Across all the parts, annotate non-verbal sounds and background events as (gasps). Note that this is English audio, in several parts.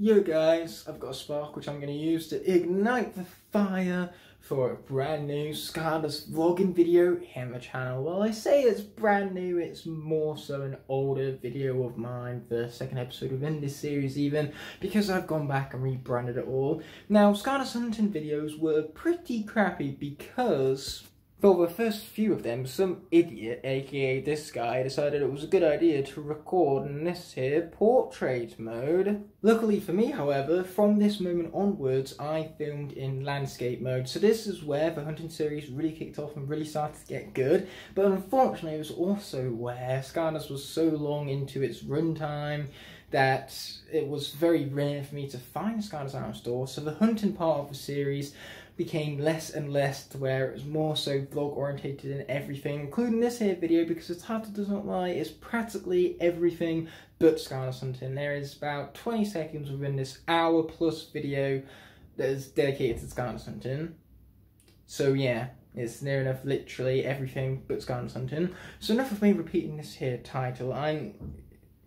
Yo guys, I've got a spark which I'm going to use to ignite the fire for a brand new Skylanders vlogging video here on the channel. Well, I say it's brand new, it's more so an older video of mine, the second episode within this series even, because I've gone back and rebranded it all. Now, Skylanders hunting videos were pretty crappy because for the first few of them, some idiot, aka this guy, decided it was a good idea to record in this here portrait mode. Luckily for me, however, from this moment onwards, I filmed in landscape mode. So this is where the hunting series really kicked off and really started to get good. But unfortunately, it was also where Skylanders was so long into its runtime that it was very rare for me to find Skylanders store. So the hunting part of the series became less and less to where it was more so vlog orientated in everything, including this here video because the title does not lie, it's practically everything but Skylanders hunting. There is about 20 seconds within this hour plus video that is dedicated to Skylanders hunting. So yeah, it's near enough literally everything but Skylanders hunting. So enough of me repeating this here title. I'm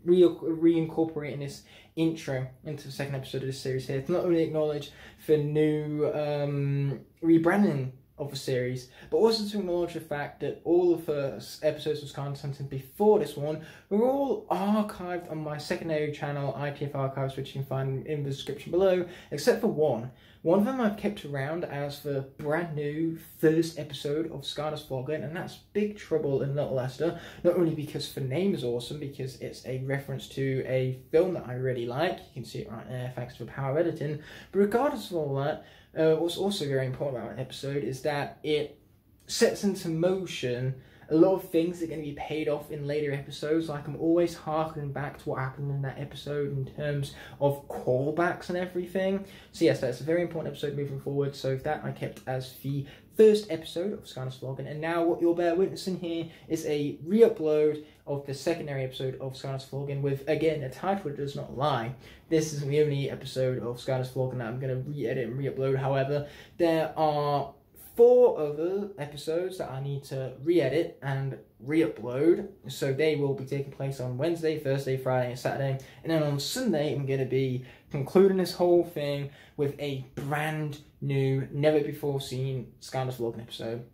re- reincorporating this intro into the second episode of this series here to not only acknowledge the new um, rebranding of the series, but also to acknowledge the fact that all of the episodes of content before this one were all archived on my secondary channel, ITF Archives, which you can find in the description below, except for one. One of them I've kept around as the brand new first episode of Skylanders Vlogging, and that's Big Trouble in Little Esther. Not only because the name is awesome, because it's a reference to a film that I really like. You can see it right there, thanks to the power editing. But regardless of all that, uh, what's also very important about an episode is that it sets into motion a lot of things are going to be paid off in later episodes. Like I'm always harking back to what happened in that episode in terms of callbacks and everything. So yes, that's a very important episode moving forward. So that I kept as the first episode of Skylanders Vlogging. And now what you'll bear witnessing here is a re-upload of the secondary episode of Skylanders Vlogging with, again, a title that does not lie. This isn't the only episode of Skylanders Vlogging that I'm going to re-edit and re-upload. However, there are four other episodes that I need to re-edit and re-upload. So they will be taking place on Wednesday, Thursday, Friday, and Saturday. And then on Sunday, I'm going to be concluding this whole thing with a brand new, never before seen Skylanders Vlogging episode.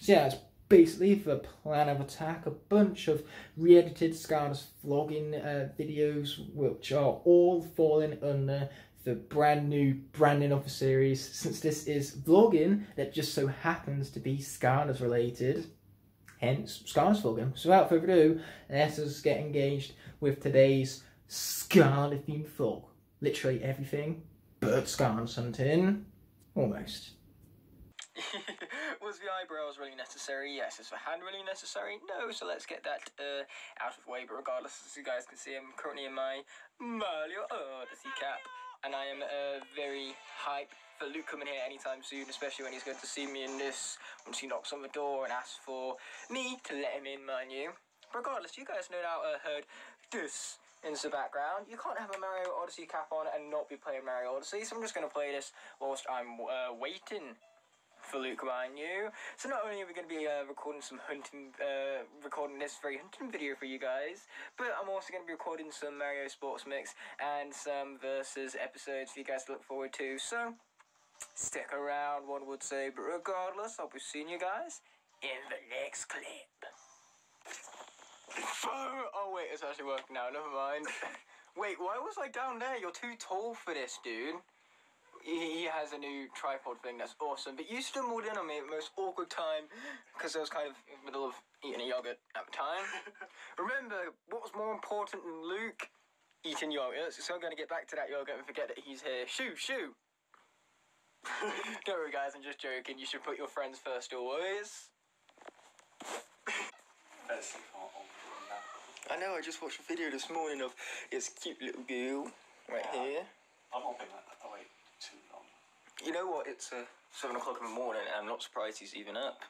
So yeah, it's basically the plan of attack, a bunch of re-edited Skylanders vlogging uh, videos, which are all falling under the brand new branding of the series, since this is vlogging that just so happens to be Skylanders related, hence Skylanders vlogging. So without further ado, let us get engaged with today's Skylanders themed vlog. Literally everything but Skylanders hunting. Almost. (laughs) Was the eyebrows really necessary? Yes. Is the hand really necessary? No. So let's get that uh, out of the way. But regardless, as you guys can see, I'm currently in my Mario Odyssey cap and I am uh, very hyped for Luke coming here anytime soon, especially when he's going to see me in this once he knocks on the door and asks for me to let him in, mind you. Regardless, you guys no doubt uh, heard this in the background. You can't have a Mario Odyssey cap on and not be playing Mario Odyssey, so I'm just going to play this whilst I'm uh, waiting for Luke mind you. So not only are we going to be uh, recording some hunting, uh, recording this very hunting video for you guys, but I'm also going to be recording some Mario Sports Mix and some versus episodes for you guys to look forward to. So stick around, one would say. But regardless, I'll be seeing you guys in the next clip. Oh wait, it's actually working now. Never mind. (laughs) wait, why was I down there? You're too tall for this, dude he has a new tripod thing that's awesome. But you stumbled in on me at the most awkward time because I was kind of in the middle of eating a yogurt at the time. (laughs) Remember, what was more important than Luke eating yogurt? So I'm going to get back to that yogurt and forget that he's here. Shoo, shoo! (laughs) Don't worry, guys, I'm just joking. You should put your friends first always. I know, I just watched a video this morning of this cute little girl right yeah, here. I'm hoping that. Too long. You know what? It's uh, seven o'clock in the morning, and I'm not surprised he's even up.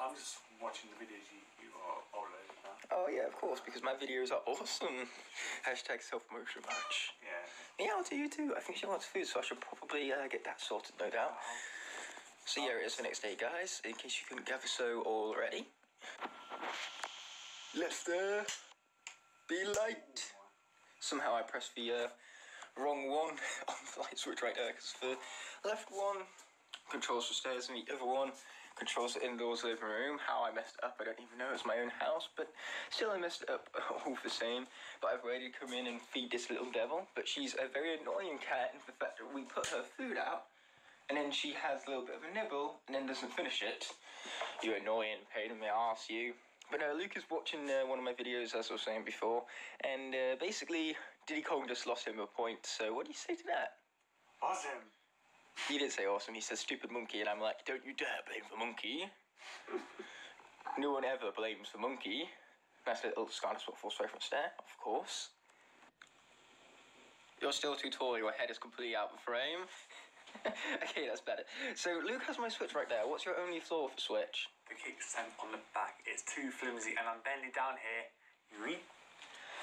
I'm just watching the videos you, you are uploading now. Oh yeah, of course, because my videos are awesome. (laughs) Hashtag self promotion match. Yeah. Yeah, I'll do you too. I think she wants food, so I should probably uh, get that sorted, no doubt. So yeah, it is the next day, guys. In case you couldn't gather so already. Let's uh, be light. Somehow I pressed the uh, wrong one (laughs) on the light switch right there because the left one controls the stairs and the other one controls the indoors living room. How I messed up, I don't even know. It's my own house, but still I messed up (laughs) all the same. But I've ready to come in and feed this little devil. But she's a very annoying cat in the fact that we put her food out and then she has a little bit of a nibble and then doesn't finish it. You annoying pain in the ass, you. But no, Luke is watching uh, one of my videos, as I was saying before, and uh, basically, Diddy Kong just lost him a point. So, what do you say to that? Awesome. He didn't say awesome, he said stupid monkey, and I'm like, don't you dare blame the monkey. no one ever blames the monkey. That's a little Scarlet Spot Force reference there, of course. You're still too tall, your head is completely out of frame. (laughs) okay, that's better. So, Luke has my Switch right there. What's your only flaw for Switch? The kickstand on the back is too flimsy, and I'm bending down here. Yeet.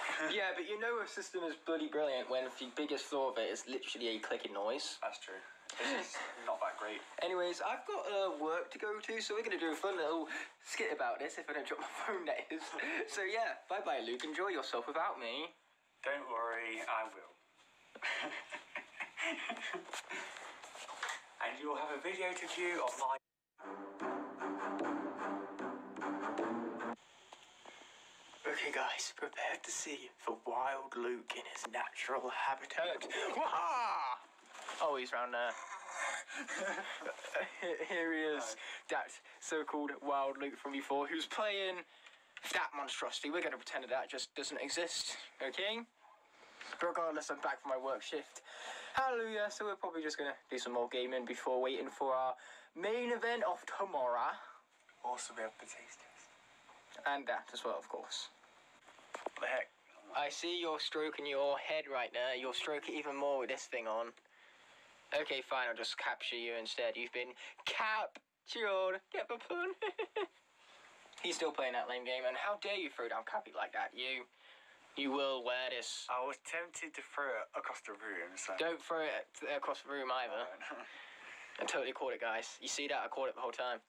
(laughs) yeah, but you know a system is bloody brilliant when the biggest flaw of it is literally a clicking noise. That's true. This is not that great. Anyways, I've got uh, work to go to, so we're going to do a fun little skit about this if I don't drop my (laughs) phone, that is. so yeah, bye bye, Luke. Enjoy yourself without me. Don't worry, I will. (laughs) and you'll have a video to view of my. Okay, guys, prepare to see the wild Luke in his natural habitat. Wah! Oh, he's round there. Here he is, that so-called wild Luke from before, who's playing that monstrosity. We're going to pretend that that just doesn't exist, okay? Regardless, I'm back from my work shift. Hallelujah, so we're probably just going to do some more gaming before waiting for our main event of tomorrow. Also, we have to taste this. And that as well, of course. What the heck? I see you're stroking your head right now. You'll stroke it even more with this thing on. Okay, fine. I'll just capture you instead. You've been captured. Get the pun? (laughs) He's still playing that lame game, and how dare you throw down Cappy like that? You, you will wear this. I was tempted to throw it across the room, so. Don't throw it across the room either. (laughs) I totally caught it, guys. You see that? I caught it the whole time.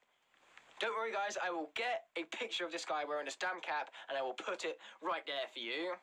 Don't worry, guys. I will get a picture of this guy wearing this damn cap, and I will put it right there for you.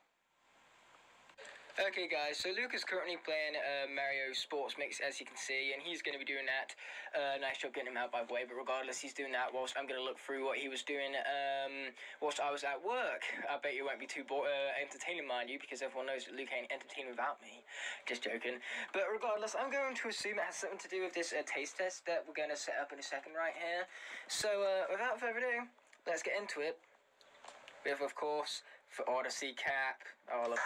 Okay, guys. So Luke is currently playing uh, Mario Sports Mix, as you can see, and he's going to be doing that. Uh, nice job getting him out, by the way. But regardless, he's doing that whilst I'm going to look through what he was doing um, whilst I was at work. I bet you won't be too bo- uh, entertaining, mind you, because everyone knows that Luke ain't entertaining without me. Just joking. But regardless, I'm going to assume it has something to do with this uh, taste test that we're going to set up in a second right here. So uh, without further ado, let's get into it. We have, of course, for Odyssey Cap. Oh, I love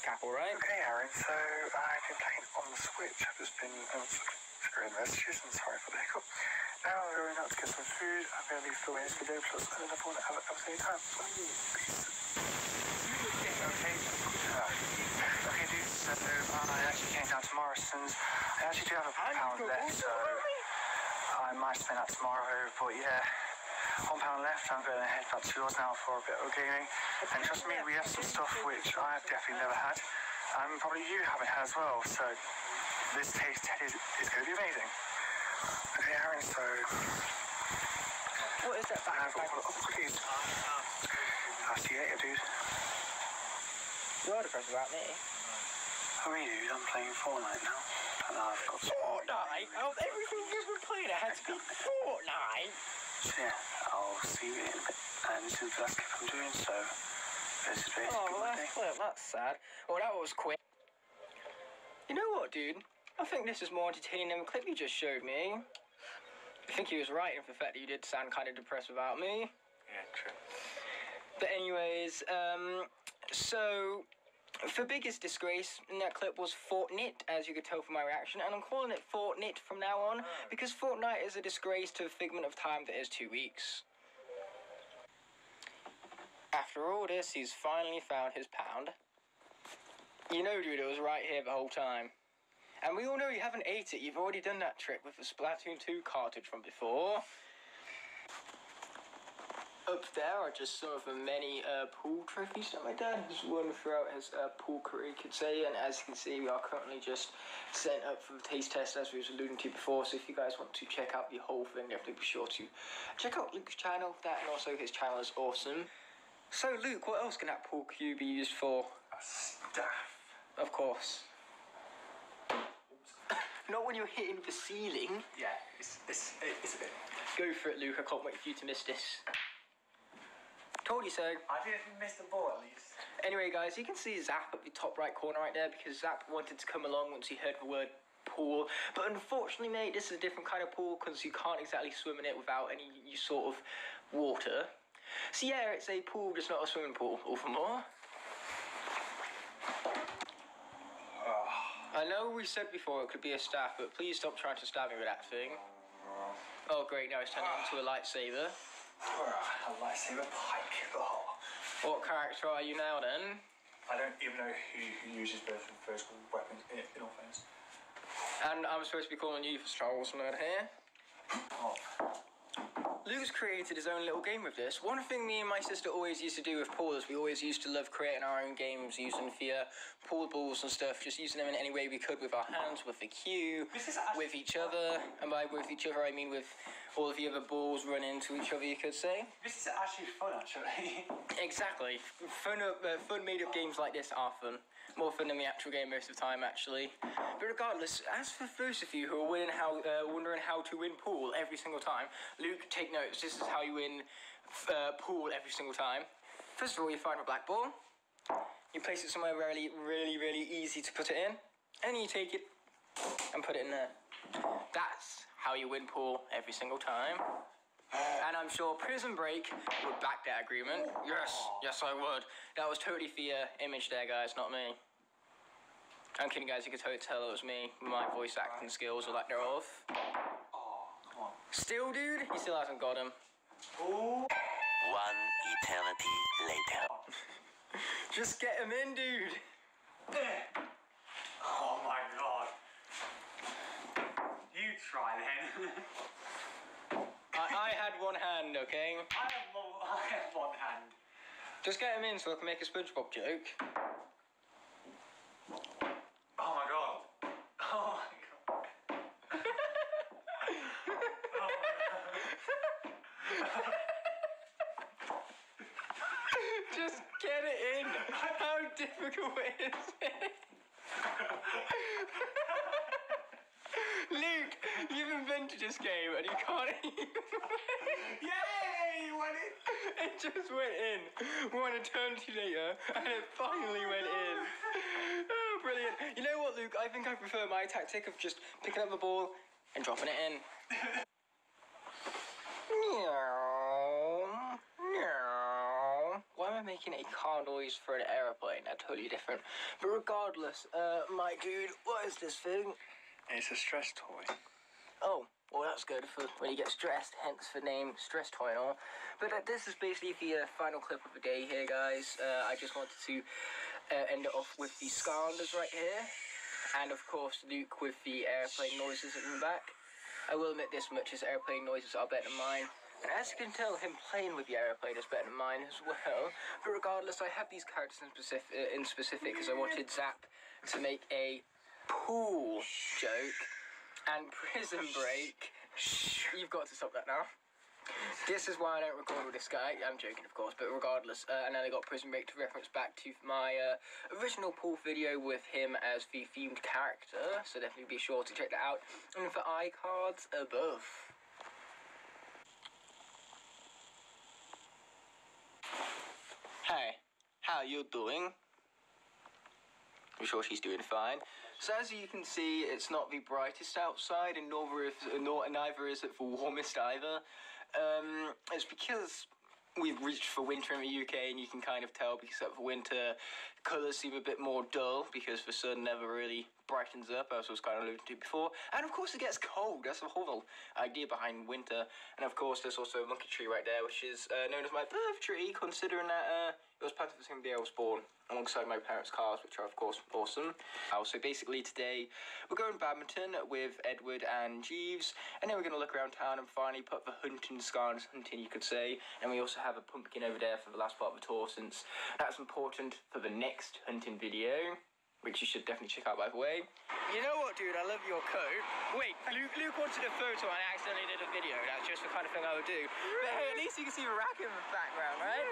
cap, all right. Okay, Aaron, so I've been playing on the Switch. I've just been um, screwing messages. I'm sorry for the hiccup. Now I'm going out to get some food. I'm going to be filming this video plus another one at the same time. So. Okay, uh, okay, dude. So I actually came down to Morrison's. I actually do have a pound left, so I might spend that tomorrow. But yeah, one pound left. I'm going to head back to yours now for a bit of gaming. And trust me, we have some stuff which I have definitely never had. And probably you haven't had as well. So this taste is, is going to be amazing. Okay, Aaron, so What is that I've back? got all the cookies. I'll see you later, dude. You're depressed about me. How are you, dude? I'm playing Fortnite now. And I've got. Fortnite? Of everything you were playing, it had to be Fortnite. So yeah, I'll see you in a bit. And this is the last clip I'm doing, so this is basically Oh, well, that's, well, that's sad. Well, that was quick. You know what, dude? I think this is more entertaining than the clip you just showed me. I think he was right in the fact that you did sound kind of depressed without me. Yeah, true. But anyways, um, so the biggest disgrace in that clip was Fortnite, as you could tell from my reaction, and I'm calling it Fortnite from now on ah. because Fortnite is a disgrace to the figment of time that is two weeks. After all this, he's finally found his pound. You know, dude, it was right here the whole time. And we all know you haven't ate it. You've already done that trick with the Splatoon 2 cartridge from before. Up there are just some of the many uh, pool trophies that my dad has won throughout his uh, pool career, you could say. And as you can see, we are currently just setting up for the taste test, as we was alluding to before. So if you guys want to check out the whole thing, definitely be sure to check out Luke's channel. That and also his channel is awesome. So Luke, what else can that pool cue be used for? A staff. Of course. (laughs) Not when you're hitting the ceiling. Yeah, it's, it's, it's a bit. Go for it, Luke. I can't wait for you to miss this. Told you so. I didn't miss the ball at least. Anyway, guys, you can see Zap at the top right corner right there because Zap wanted to come along once he heard the word pool. But unfortunately, mate, this is a different kind of pool because you can't exactly swim in it without any sort of water. So yeah, it's a pool, just not a swimming pool. All for more. Ah. I know we said before it could be a staff, but please stop trying to stab me with that thing. Oh great, now it's turning into a ah. lightsaber. A lightsaber. Oh. What character are you now then? I don't even know who, who uses those those weapons in, in all fairness. And I'm supposed to be calling you for Star Wars nerd here. Oh. Luke's created his own little game with this. One thing me and my sister always used to do with Paul is we always used to love creating our own games using the pool balls and stuff, just using them in any way we could with our hands, with the cue, This is actually with each other. And by with each other, I mean with all of the other balls running into each other, you could say. This is actually fun, actually. (laughs) Exactly. Fun, uh, fun made up games like this are fun. More fun than the actual game most of the time, actually. But regardless, as for those of you who are winning how, uh, wondering how to win pool every single time, Luke, take notes. This is how you win uh, pool every single time. First of all, you find a black ball. You place it somewhere really, really, really easy to put it in, and you take it and put it in there. That's how you win pool every single time. And I'm sure Prism Break would back that agreement. Yes, yes, I would. That was totally for your image there, guys, not me. I'm kidding, guys. You could totally tell it was me. My voice acting skills or lack thereof. Oh, come on. Still, dude, he still hasn't got him. Ooh. One eternity later. (laughs) Just get him in, dude. Oh my god. You try then. I, I had one hand, okay? I have, one, I have one hand. Just get him in so I can make a SpongeBob joke. Oh my god. Oh my god. Just get it in. (laughs) How difficult is it? (laughs) Luke, you've invented this game and you can't (laughs) even. Yay! You won it! It just went in one eternity later, and it finally oh went in. Oh, brilliant! You know what, Luke? I think I prefer my tactic of just picking up the ball and dropping it in. Am making a car noise for an aeroplane? That's totally different. But regardless, uh, my dude, what is this thing? It's a stress toy. Oh, well, that's good for when you get stressed, hence the name Stress Toy and all. But uh, this is basically the uh, final clip of the day here, guys. Uh, I just wanted to uh, end it off with the Skylanders right here. And of course, Luke with the airplane noises in the back. I will admit this much, his airplane noises are better than mine. And as you can tell, him playing with the airplane is better than mine as well. But regardless, I have these characters in specific, in specific because I wanted Zap to make a pool joke and Prism Break. You've got to stop that now. This is why I don't record with this guy. I'm joking, of course, but regardless. Uh, and then I got Prism Break to reference back to my uh, original pool video with him as the themed character. So definitely be sure to check that out. And for iCards above. Hey, how you doing? I'm sure she's doing fine. So as you can see, it's not the brightest outside, and nor is, nor, neither is it the warmest either. Um, it's because we've reached for winter in the UK, and you can kind of tell because of the winter, colours seem a bit more dull because the sun never really brightens up, as I was kind of alluding to before. And of course, it gets cold. That's the whole idea behind winter. And of course, there's also a monkey tree right there, which is uh, known as my birth tree, considering that uh, it was planted the same day I was born, alongside my parents' cars, which are of course awesome. Uh, so basically today we're going badminton with Edward and Jeeves, and then we're going to look around town and finally put the hunting scars hunting, you could say. And we also have a pumpkin over there for the last part of the tour, since that's important for the next hunting video. Which you should definitely check out, by the way. You know what, dude? I love your coat. Wait, Luke, Luke wanted a photo and I accidentally did a video. That's just the kind of thing I would do. But hey, at least you can see the rack in the background, right?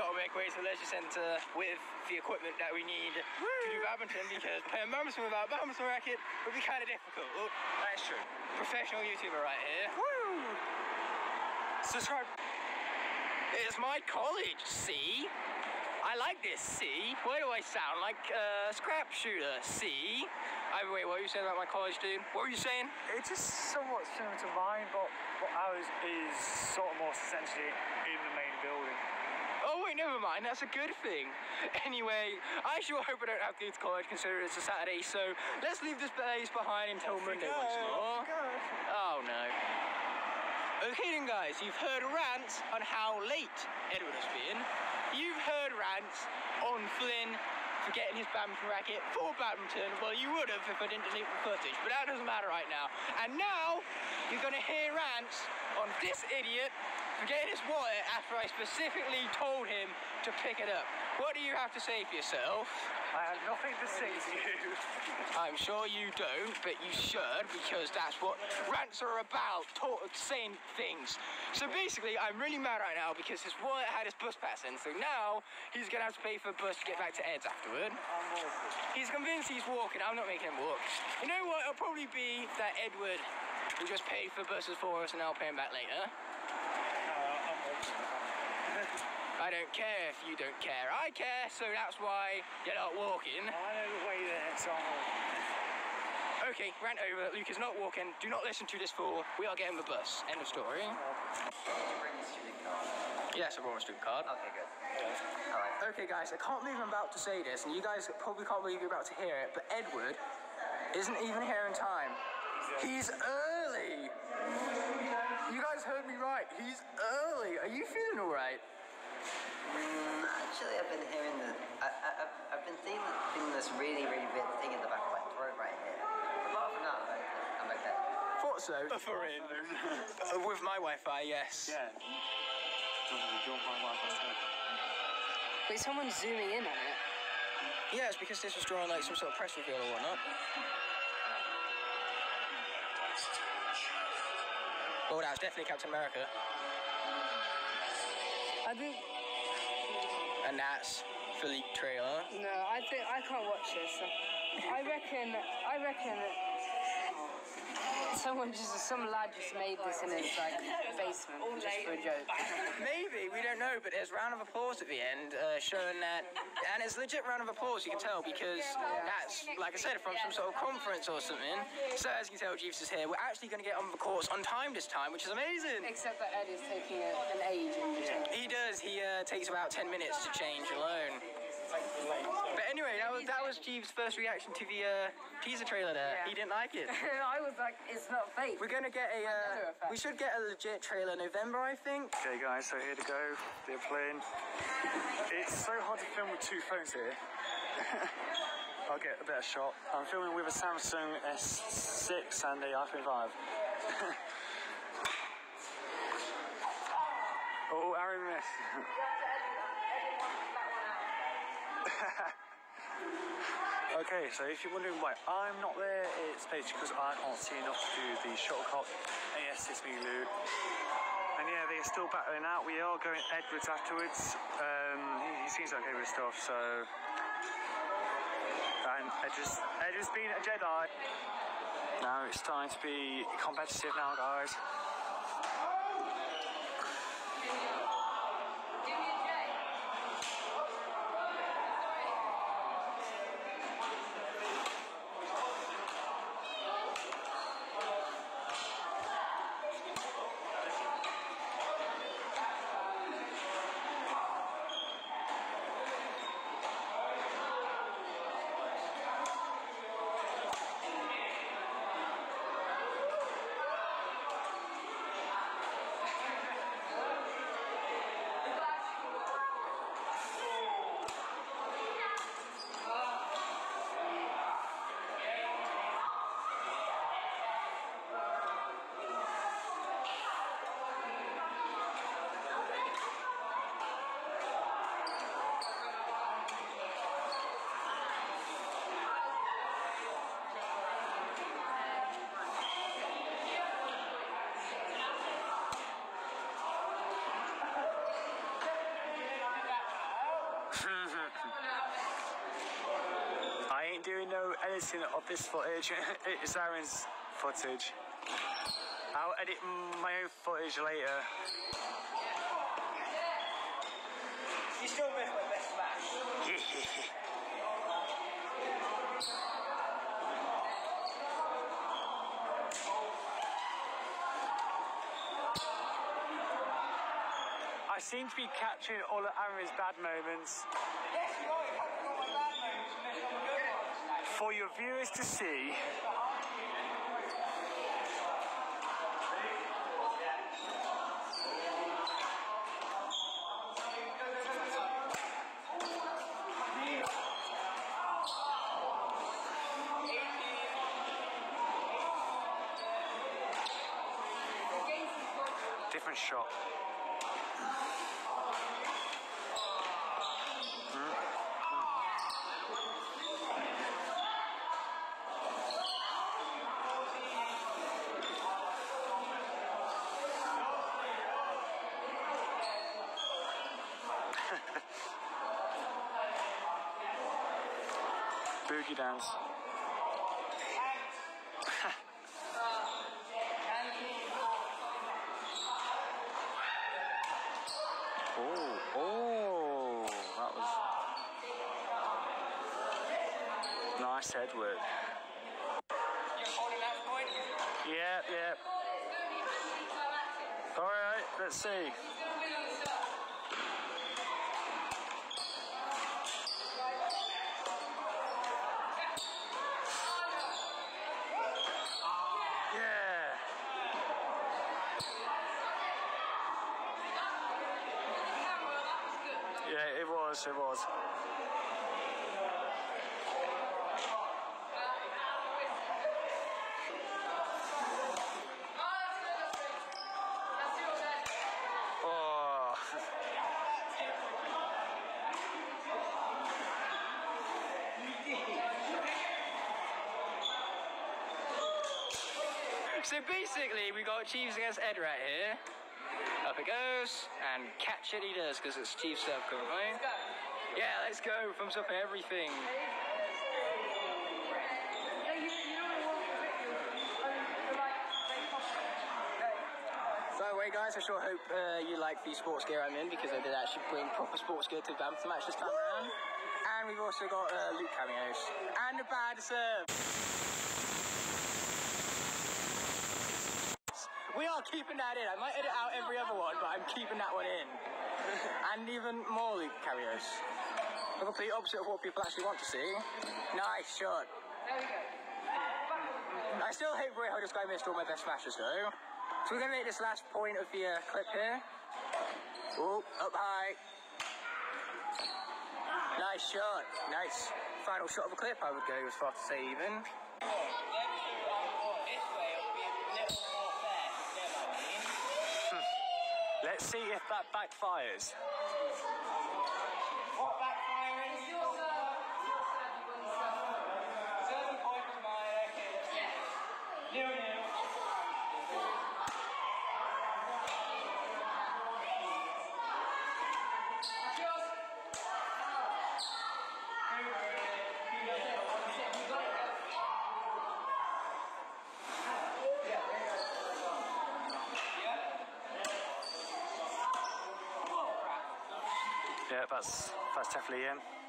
got to make way to the leisure centre with the equipment that we need to do badminton because playing badminton without a badminton racket would be kind of difficult. Oh, that's true. Professional YouTuber right here. Woo! Subscribe. It's my college, see? I like this, see? Why do I sound like a scrap shooter, see? I, wait, what were you saying about my college, dude? What were you saying? It's just somewhat similar to mine, but, but ours is sort of more essentially in the main building. Oh wait, never mind. That's a good thing. (laughs) Anyway, I sure hope I don't have to go to college considering it's a Saturday. So let's leave this place behind until Monday once more. Okay then guys, you've heard rants on how late Edward has been. You've heard rants on Flynn for getting his badminton racket for badminton. Well, you would have if I didn't delete the footage, but that doesn't matter right now. And now, you're gonna hear rants on this idiot for getting his wallet after I specifically told him to pick it up. What do you have to say for yourself? I have nothing to say to you. (laughs) I'm sure you don't, but you should because that's what rants are about, talk, saying things. So basically, I'm really mad right now because his wallet had his bus pass in, so now he's gonna have to pay for a bus to get back to Ed's afterward. He's convinced he's walking, I'm not making him walk. You know what, it'll probably be that Edward will just pay for buses for us and I'll pay him back later. I don't care if you don't care. I care, so that's why you're not walking. I know the way there, so I'm Okay, rant over. Luke is not walking. Do not listen to this fool. We are getting the bus. End of story. Oh. Bring the student card. Yes, I brought my student card. Okay, good. Alright. Okay, guys, I can't believe I'm about to say this, and you guys probably can't believe you're about to hear it, but Edward isn't even here in time. He's early. You guys heard me right. He's early. Are you feeling all right? Mm, actually, I've been hearing the. I, I, I've, I've been feeling, feeling this really, really weird thing in the back of my throat right here. Apart from that, I'm okay. Thought so. (laughs) Buffering. (laughs) Uh, With my Wi-Fi, yes. Yeah. Do you want my Wi-Fi Wait, someone's zooming in on it. Yeah, it's because this was drawing like some sort of press reveal or whatnot. (laughs) Oh, that was definitely Captain America. I think And that's Philippe trailer. no. I think I can't watch this. I reckon. I reckon. Someone just, some lad just made this in his like basement just for a joke. (laughs) Maybe, we don't know, but there's round of applause at the end uh, showing that. And it's legit round of applause, you can tell, because that's, like I said, from some sort of conference or something. So as you can tell, Jeeves is here. We're actually going to get on the course on time this time, which is amazing. Except that Ed is taking a, an age. He does. He uh, takes about 10 minutes to change alone. But anyway, that was, that was Jeeves' first reaction to the uh, teaser trailer there. Yeah. He didn't like it. (laughs) I was like, it's not fake. We're gonna get a. Uh, we should get a legit trailer November, I think. Okay, guys, so here to go. They're playing. It's so hard to film with two phones here. (laughs) I'll get a better shot. I'm filming with a Samsung S6 and a iPhone 5. (laughs) oh, Aaron missed. Okay, so if you're wondering why I'm not there, it's basically because I can't see enough to do the shuttlecock AS6 loot. And yeah, they're still battling out. We are going Edwards afterwards. Um, he, he seems okay with stuff, so. And Edwards, Edwards being a Jedi. Now it's time to be competitive now, guys. Editing of this footage. (laughs) It's Aaron's footage. I'll edit my own footage later. You still miss my best smash. I seem to be capturing all of Aaron's bad moments Yes, you are. You have all my bad moments and miss all the good ones. For your viewers to see. Different shot. Boogie dance. (laughs) Oh, oh, that was nice head work. You're holding that point. Yeah, yeah. All right, let's see. Yeah. Yeah, it was. Oh. So basically, we got Jeeves against Ed right here. Up it goes, and catch it he does because it's Jeeves serve currently. Yeah, let's go. Thumbs up everything. By the way, guys, I sure hope uh, you like the sports gear I'm in because I did actually bring proper sports gear to the match this time around. And we've also got uh, Luke cameos and a bad serve. We are keeping that in. I might edit out every other one, but I'm keeping that one in. (laughs) and even more Luke cameos. The complete opposite of what people actually want to see. Nice shot. There we go. I still hate how this guy missed all my best smashes though. So we're gonna make this last point of the uh, clip here. Oh, up high. Nice shot. Nice. Final shot of the clip, I would go as far to say even. Let's see if that backfires. Yeah, that's that's definitely in.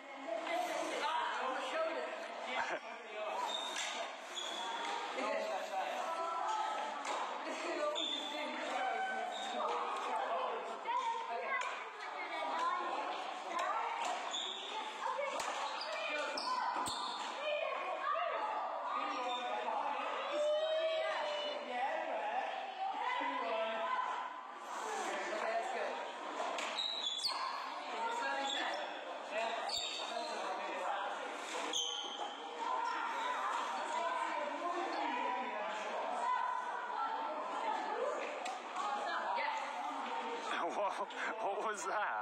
What, was that?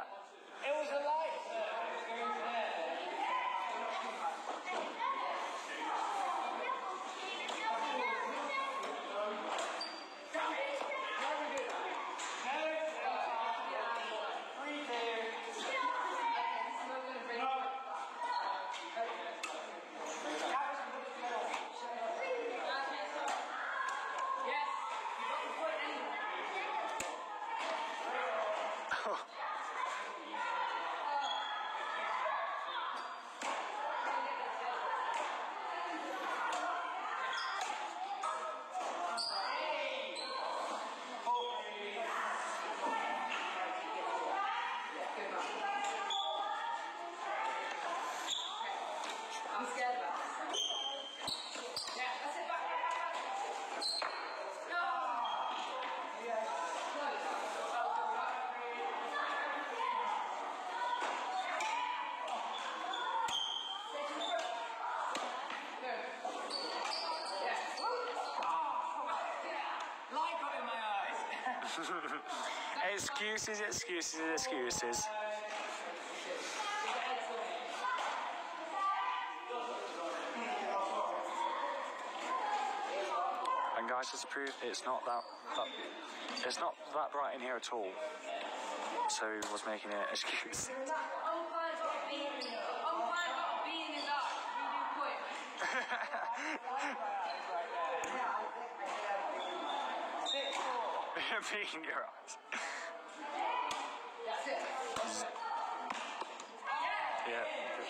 (laughs) excuses, excuses, excuses. And guys, just to prove it's not that, that it's not that bright in here at all. So he was making an (laughs) excuse. (laughs) Being your eyes. Yeah, good.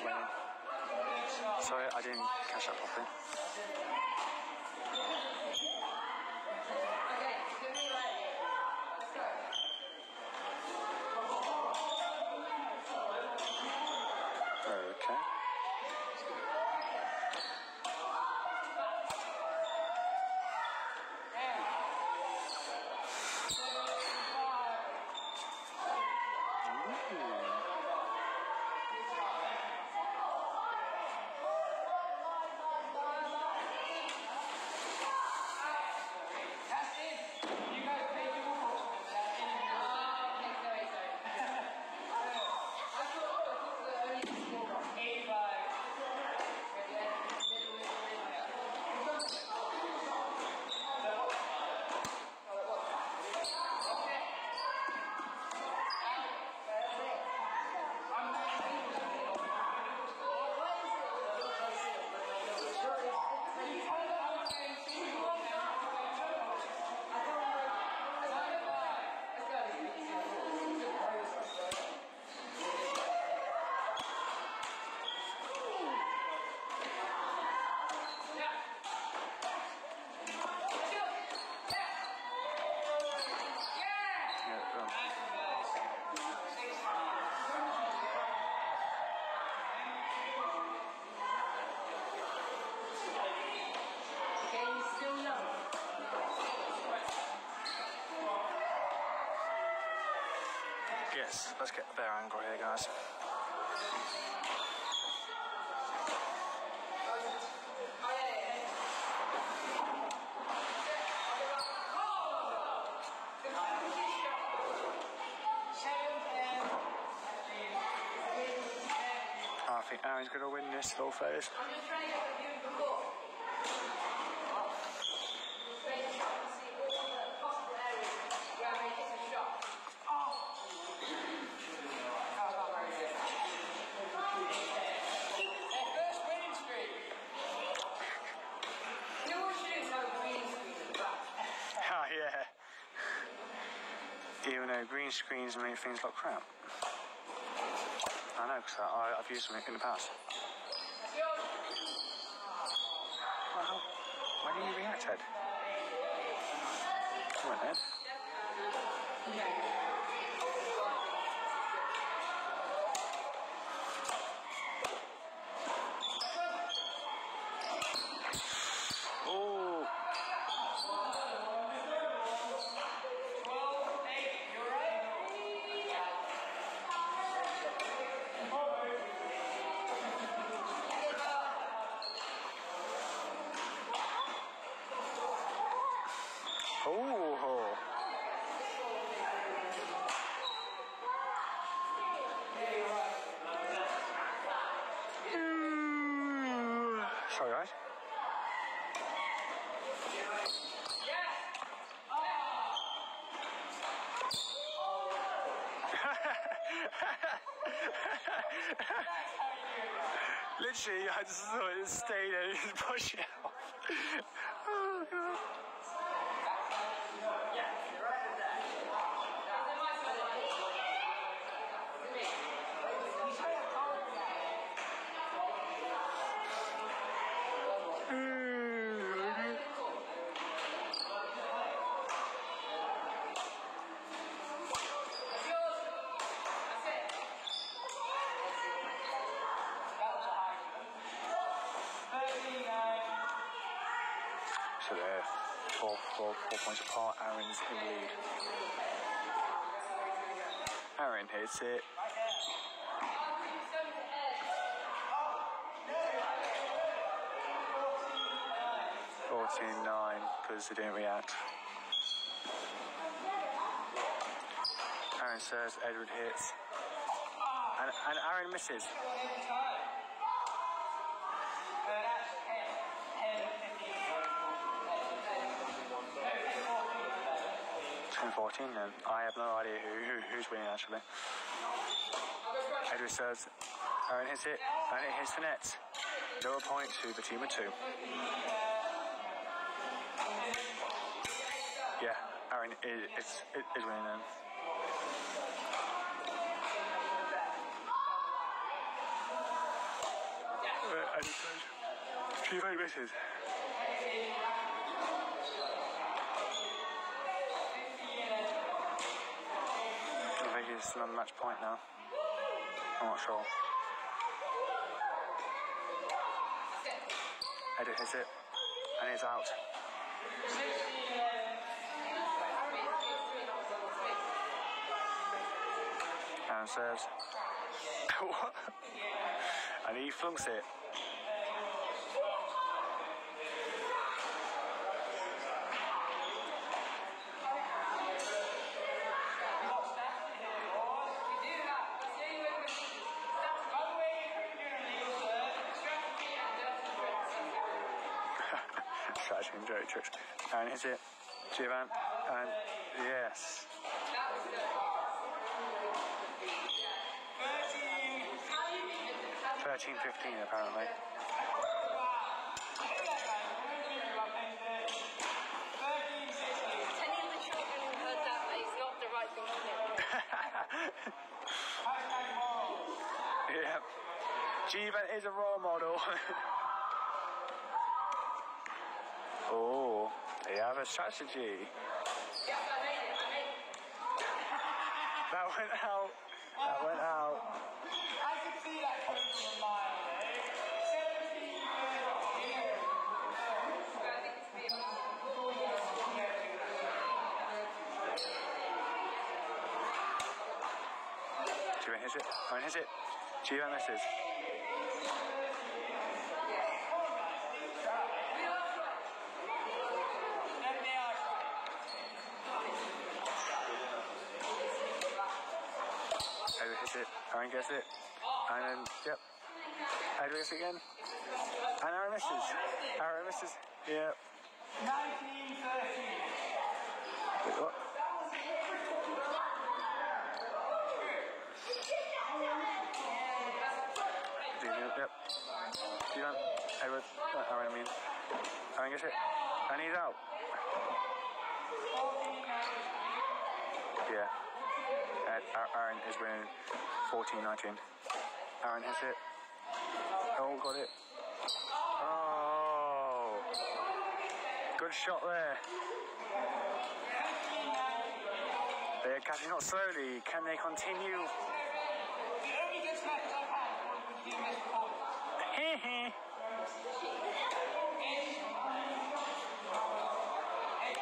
Sorry, I didn't catch that properly. Okay. Yeah, um, Yes, let's get a better angle here, guys. I think Aaron's going to win this little phase. Oh, yeah. Even though screens make things look crap. I know, because I've used them in the past. Well, why didn't you react, Ed? Come on, Ed. Oh, oh. Mm. Sorry, guys. I just saw it stay there just (laughs) push it off. Oh, God. Mm. So they're four, four, four points In. Aaron hits it. Fourteen nine because they didn't react. Aaron says Edward hits. And, and Aaron misses. Ten fourteen then. I have no idea who, who who's winning actually. Edward says Aaron hits it and it hits the net. No point to the team of two. Yeah, Aaron is, is, is winning then. Uh, and very misses. It's another match point now. I'm not sure. Edit hits it, and it's out. And says, (laughs) what? And he flunks it. Strategy and dirty tricks. And hits it. Jivan. And yes. Thirteen fifteen apparently. (laughs) Yeah. Jivan is a role model. (laughs) oh, they have a strategy. That went out. That went out. Jivan hits it. Aaron hits it. Jivan misses. Edward it. Aaron gets it. And then, yep. Edward gets it again. And Aaron misses. Aaron misses. Yep. Wait, what? Yep. Yep. Jivan. Edward. Uh, I mean. Aaron gets it. And he's out. Yeah. And Aaron is winning 14 19. Aaron hits it. Oh, got it. Oh. Good shot there. They're catching up slowly. Can they continue? (laughs)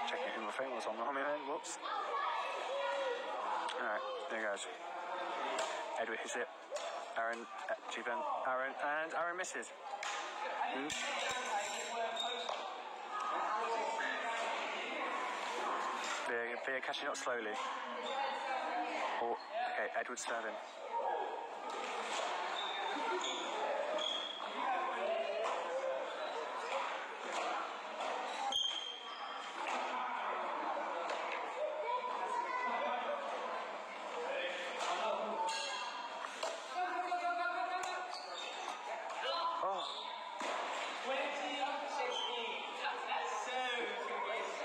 Checking who my phone was on. Oh, man, whoops. Alright, there goes. Edward hits it. Aaron, uh, Jivan, Aaron, and Aaron misses. Hmm. They're, catching up slowly. Oh, okay, Edward's serving. Oh.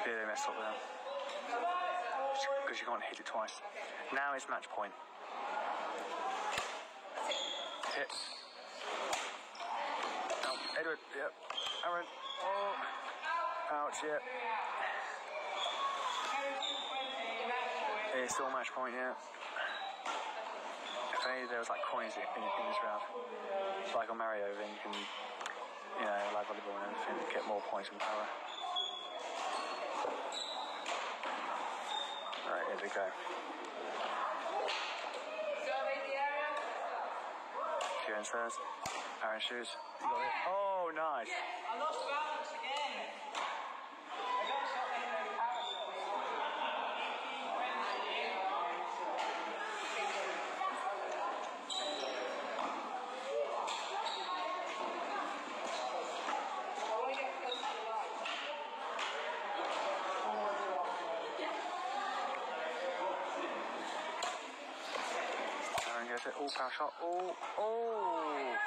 Yeah, they messed up there. Because you can't hit it twice. Match point. Hit. No, Edward, yep. Aaron. Oh. Ouch, yep. It's still match point, yeah. If only there was like coins in, in, in this round. It's like on Mario, then you can, you know, like volleyball and everything, get more points and power. Alright, here we go. Kieran says, Aaron shoots. You got it. Oh, nice. I lost balance again. I got something in the power. Oh, (laughs) oh. (laughs)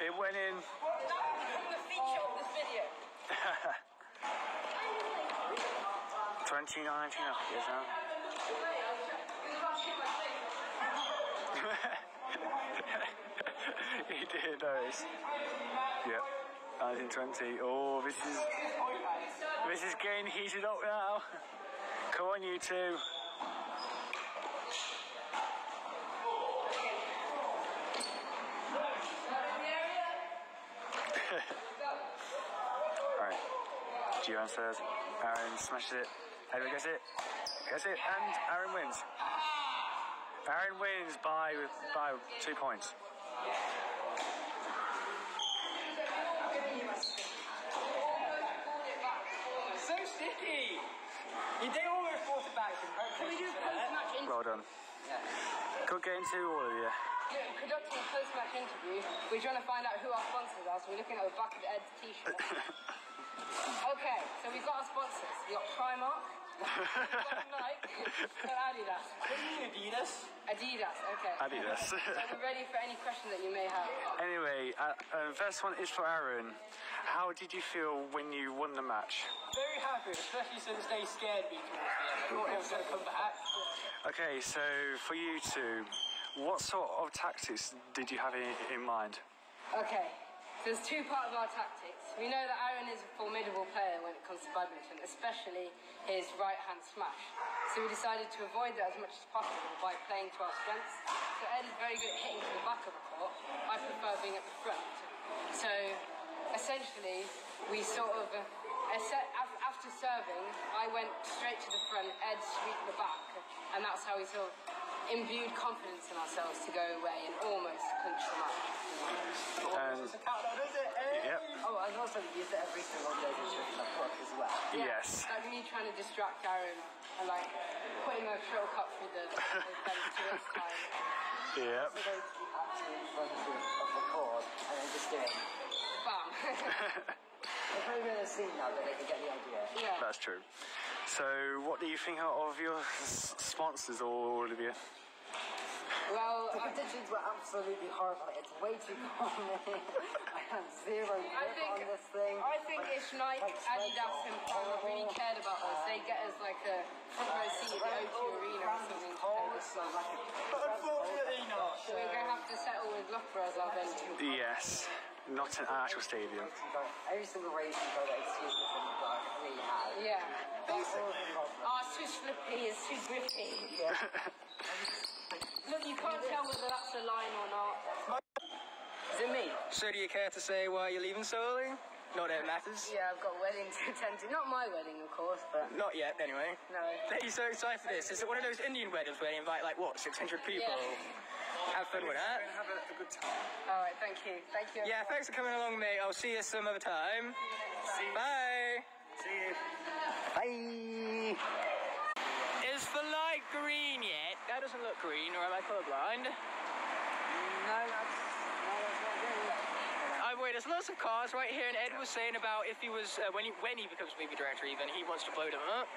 It went in. the feature of this video. 2019 years now. he did notice. Yep. 1920. Oh, this is this is getting heated up now. Come on, you two. Alright. Gio says, Aaron smashes it. Edward gets it. Gets it, and Aaron wins. Aaron wins by by two points. So sticky. You did almost force it back. Can we do a post-match interview? Well done. Good game to all of you. Yeah, conducting a post-match interview. We're trying to find out who our sponsors are, so we're looking at the back of Ed's t-shirt. (laughs) okay, so we've got our sponsors. We've got Primark, we've got (laughs) Nike, and Adidas. Adidas. Adidas, okay. Adidas. So we're ready for any questions that you may have. anyway, uh, uh, first one is for Aaron. How did you feel when you won the match? Very happy, especially since they scared me towards the end. I thought they were going to come back. Okay, so for you two, what sort of tactics did you have in, in mind? Okay, so there's two parts of our tactics. We know that Aaron is a formidable player when it comes to badminton, especially his right hand smash. So we decided to avoid that as much as possible by playing to our strengths. So Ed is very good at hitting to the back of the court. I prefer being at the front. So essentially, we sort of, after serving, I went straight to the front, Ed sweeped the back, and that's how we sort of imbued confidence in ourselves to go away and almost clinch the match. And yep, Oh, and also we use it every single day to shoot the book as well. Yeah, yes. Like me trying to distract Aaron and like putting a shuttlecock through the, the (laughs) fence to waste time. Yep. So go to the absolute front of, of the court and then just do it. Bam. (laughs) (laughs) They've probably been seen now, but they can get the idea. yeah. That's true. So, what do you think of your sponsors, all of you? Well, The I, conditions were absolutely horrible. It's way too cold. (laughs) I have zero I grip think on this thing. I think if Nike, Adidas, and Puma really oh. cared about us, they get us like a front row seat at the O2 Arena or something. to play this song. But unfortunately not. So we're gonna have to settle with Loughborough as our venue. Yes, not an actual stadium. Every single race you go, they excuse me from the dark. We have. Yeah. That's all the problem. Oh, it's too slippy, it's too grippy. Look, you can't tell whether that's a line or not. Is it me? So do you care to say why you're leaving so early? Not that it matters. Yeah, I've got a wedding to attend to. Not my wedding, of course, but Not yet, anyway. no. Are you so excited for this? Is it one of those Indian weddings where they invite like what, 600 people? Yeah. Have fun with that. Have a, a good time. All right, thank you. Thank you. Yeah, thanks for coming along, mate. I'll see you some other time. Bye. See you. Bye. Is the light green yet? That doesn't look green, or am I colorblind? No, that's, no, that's not good. I wait. There's lots of cars right here, and Ed was saying about if he was uh, when he when he becomes movie director, even he wants to blow them up.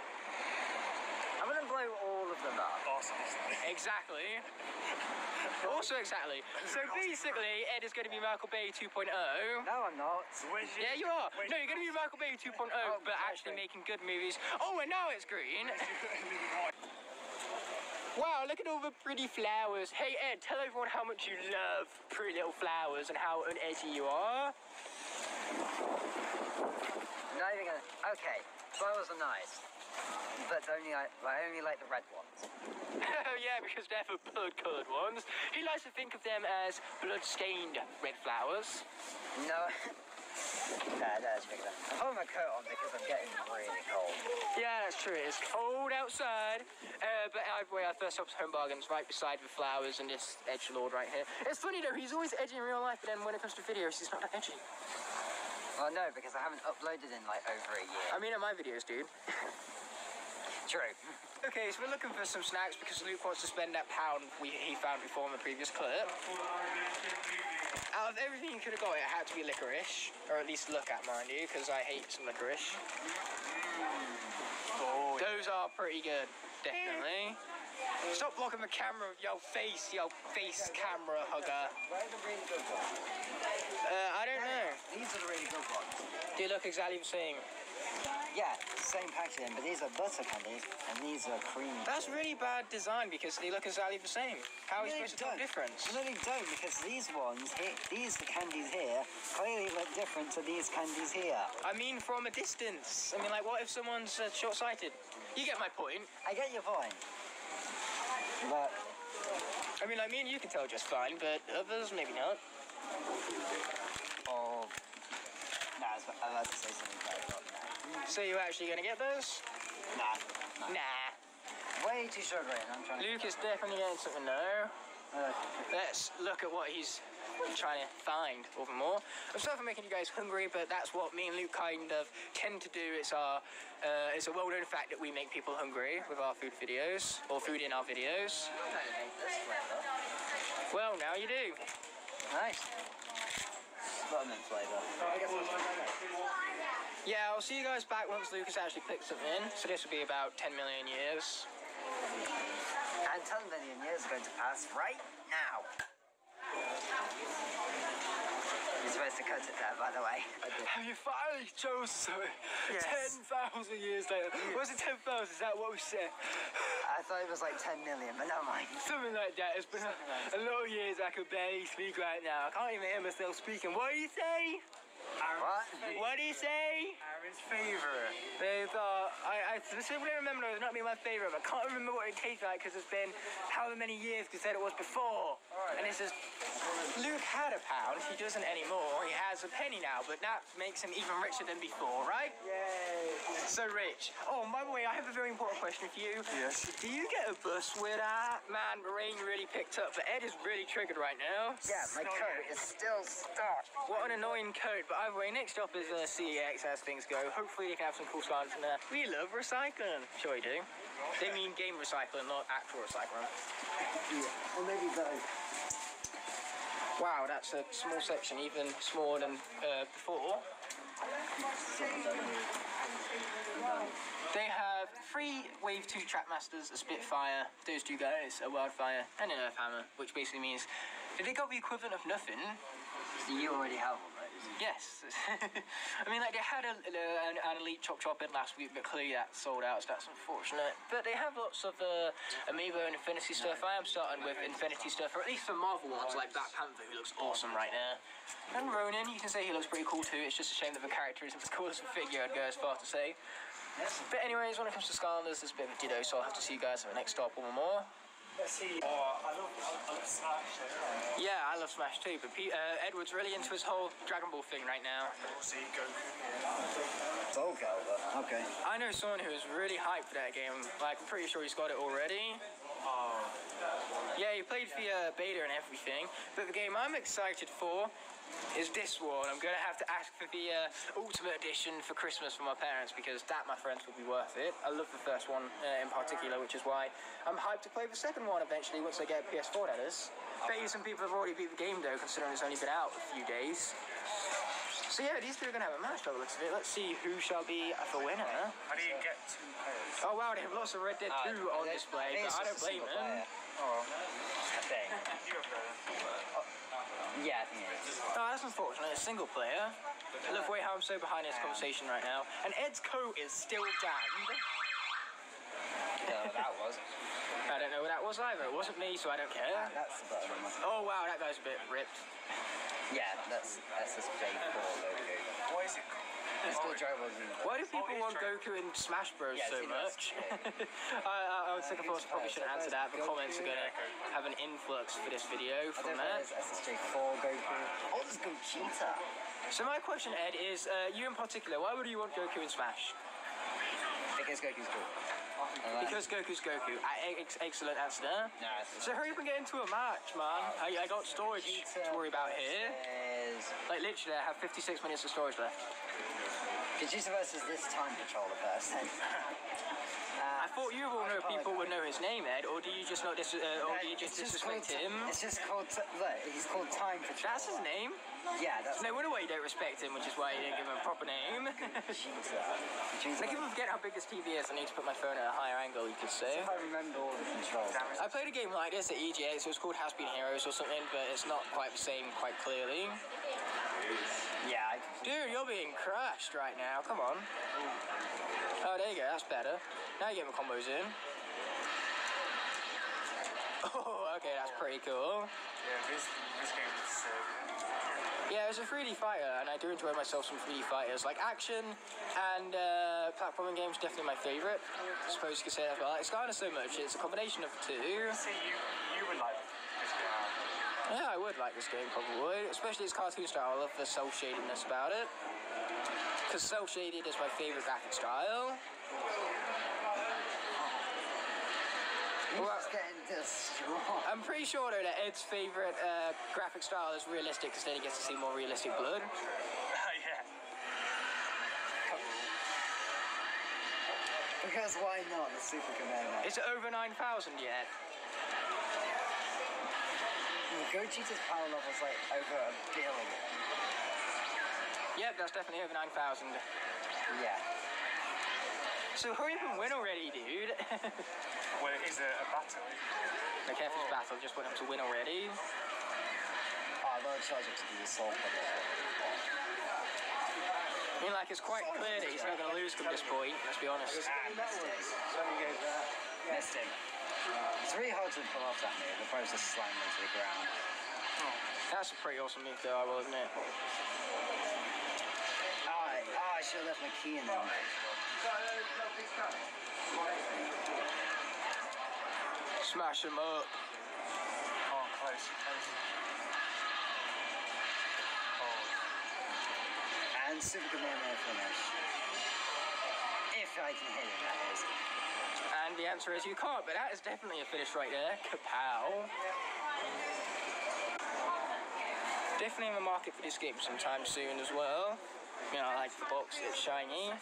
I'm gonna blow all of them up. Awesome. Exactly. also, exactly. So (laughs) basically, Ed is going to be Michael Bay 2.0. No, I'm not. Yeah, you are. No, you're going to be Michael Bay 2.0, Oh, but actually making good movies. Oh, and now it's green. (laughs) Wow, look at all the pretty flowers. Hey, Ed, tell everyone how much you love pretty little flowers and how unedgy you are. Not even gonna. Okay, flowers are nice, but only I, I only like the red ones. (laughs) Oh, yeah, because they're the blood-coloured ones. He likes to think of them as blood-stained red flowers. No. No, that's bigger. I'm putting my coat on because I'm getting really cold. Yeah, that's true. It's cold outside. Uh, but either way, our first shop's Home Bargains, right beside the flowers and this edge lord right here. It's funny though, he's always edgy in real life, but then when it comes to videos, he's not that edgy. Well, no, because I haven't uploaded in like over a year. I mean, in my videos, dude. (laughs) True. (laughs) Okay, so we're looking for some snacks because Luke wants to spend that pound we, he found before in the previous clip. Out of everything you could have got, it had to be licorice, or at least look at, mind you, because I hate some licorice. Oh, Those are pretty good, definitely. Stop blocking the camera with your face, your face camera hugger. Where are the really good ones? Uh, I don't know. These are the really good ones. They look exactly the same. Yeah, same packaging, but these are butter candies and these are cream. That's really bad design because they look exactly the same. How are you Really supposed to tell the difference? No, they don't because these ones, here, these candies here, clearly look different to these candies here. I mean, from a distance. I mean, like, what if someone's uh, short-sighted? You get my point. I get your point. But I mean, like, me and you can tell just fine, but others maybe not. oh, nah, I was I was about to say something, So you actually gonna get those? Nah, nah. Nah. Way too sugary, I'm trying to. Luke is definitely getting something now. Uh, Let's look at what he's trying to find over more. I'm sorry for making you guys hungry, but that's what me and Luke kind of tend to do. It's our, uh, it's a well-known fact that we make people hungry with our food videos or food in our videos. Well, now you do. nice. Buttermint flavour. Yeah, I'll see you guys back once Lucas actually picks something in. So this will be about 10 million years. And 10 million years are going to pass right now. You're supposed to cut it there, by the way. Have you finally chose something? Yes. 10,000 years later. Was it 10,000? Is that what we said? I thought it was like 10 million, but never mind. Something like that. It's been a, a lot of years I could barely speak right now. I can't even hear myself speaking. What do you say? What? What do you say? Aaron's favourite. They thought, I, I specifically remember it was not being my favourite, but I can't remember what it tastes like because it's been however many years compared it was before. And this is Luke had a pound. He doesn't anymore. He has a penny now, but that makes him even richer than before, right? Yay. So rich. Oh, by the way, I have a very important question for you. Yes. Do you get a bus with that? Man, the rain really picked up, but Ed is really triggered right now. Yeah, my coat is still stuck. What an annoying code. But either way, next up is uh, CEX as things go. Hopefully they can have some cool slides in there. We love recycling. Sure we do. They mean game recycling, not actual recycling. Yeah, or maybe both. Wow, that's a small section, even smaller than uh, before. They have three Wave 2 Trapmasters, a Spitfire, those two guys, a Wildfire, and an Earthhammer, which basically means if they got the equivalent of nothing, you already have all those. Yes. (laughs) I mean, like, they had a, an, Elite Chop Chop in last week, but clearly that sold out, so that's unfortunate. But they have lots of uh, Amiibo and Infinity stuff. I am starting with Infinity stuff, or at least the Marvel ones, like Black Panther, who looks awesome right now. And Ronin, you can say he looks pretty cool too. It's just a shame that the character isn't as cool as the (laughs) figure, I'd go as far to say. But anyways, when it comes to Skylanders, there's a bit of a ditto, so I'll have to see you guys at the next stop one more. Let's see. Oh, I love, I love Smash. Yeah, I love Smash too, but Pete, uh, Edward's really into his whole Dragon Ball thing right now. See, Goku. Soul Calibur. Okay. I know someone who is really hyped for that game. Like, I'm pretty sure he's got it already. Oh. Yeah, he played the uh, beta and everything, but the game I'm excited for is this one. I'm gonna have to ask for the uh, Ultimate Edition for Christmas for my parents because that, my friends, would be worth it. I love the first one uh, in particular, which is why I'm hyped to play the second one eventually once I get a PS4. That is. Bet you some people have already beat the game though, considering it's only been out a few days. So yeah, these two are gonna have a match by the looks of it. Let's see who shall be the winner. How do you get two players? Oh wow, they have lots of Red Dead 2 on display, but I don't just blame single them. Oh. I think. (laughs) You. Yeah, I think it is. Oh, that's unfortunate. It's single player. The way how I'm so behind this conversation right now. And Ed's coat is still jammed. No, that was. I don't know what that was either. It wasn't me, so I don't care. Ah, that's the button. Oh wow, that guy's a bit ripped. Yeah, that's that's this J4 Goku. What is it called? It's called Dragon Why do people it's want. Goku in Smash Bros Yeah, so much? (laughs) I, I, I thinking, who's I probably shouldn't answer that. The comments are gonna have an influx for this video I from that. if it's SSJ4 Goku. Oh, there's Gogeta. So my question, Ed, is uh, you in particular. Why would you want Goku in Smash? Because Goku's cool. I Because Goku's Goku. Uh, ex- excellent answer. Nah, So hurry up and get into a match, man. I, I got storage to worry about here. Like literally, I have 56 minutes of storage left. Vegeta versus this time controller person. (laughs) I thought you all know people would know his name, Ed, or do you just not dis- uh, or do you just disrespect him? It's just called. Look, he's called Time Controller. That's his name. Yeah, that's. No wonder why you don't respect him, which is why you didn't give him a proper name. I keep forgetting how big this TV is. I need to put my phone at a higher angle, you could say. If I remember all the controls. I played a game like this at EGX. It was called Has Been Heroes or something, but it's not quite the same quite clearly. Yeah, I, Dude, you're being crushed right now. Come on. Oh, there you go. That's better. Now you're getting the combos (laughs) in. Oh, okay. That's pretty cool. Yeah, this this game is sick. Yeah, it's a 3D fighter, and I do enjoy myself some 3D fighters. Like action and uh, platforming games, definitely my favorite. I suppose you could say that. But it's kind of so much. It's a combination of the two. See, you you would like this game. Yeah, I would like this game probably, especially its cartoon style. I love the cell shadedness about it. Because cell shaded is my favorite graphic style. Well, just getting destroyed. I'm pretty sure though that Ed's favorite uh, graphic style is realistic because then he gets to see more realistic blood. (laughs) yeah. Because why not? The Super Kamehameha. Is it over 9,000 yet? Gogeta's power level's like over a billion. Yep, that's definitely over 9,000. Yeah. So hurry up and win already, dude. (laughs) Well, it is a, a battle. isn't it? the Kef's battle just want him to win already. Oh, I love charge it to do the soul puppet. I mean, like, it's quite clear that he's not going to lose from this point, let's be honest. And missed him. Missed him. It's really hard to pull off that move. The pros just slam into the ground. Oh, that's a pretty awesome move, though, I will admit. I, I should have left my key in there. Smash him up. Oh, close, close. Oh, And Super Kamehameha finish. If I can hit it, that is. And the answer is you can't, but that is definitely a finish right there. Kapow. Definitely in the market for this game sometime soon as well. You know, I like the box, it's shiny.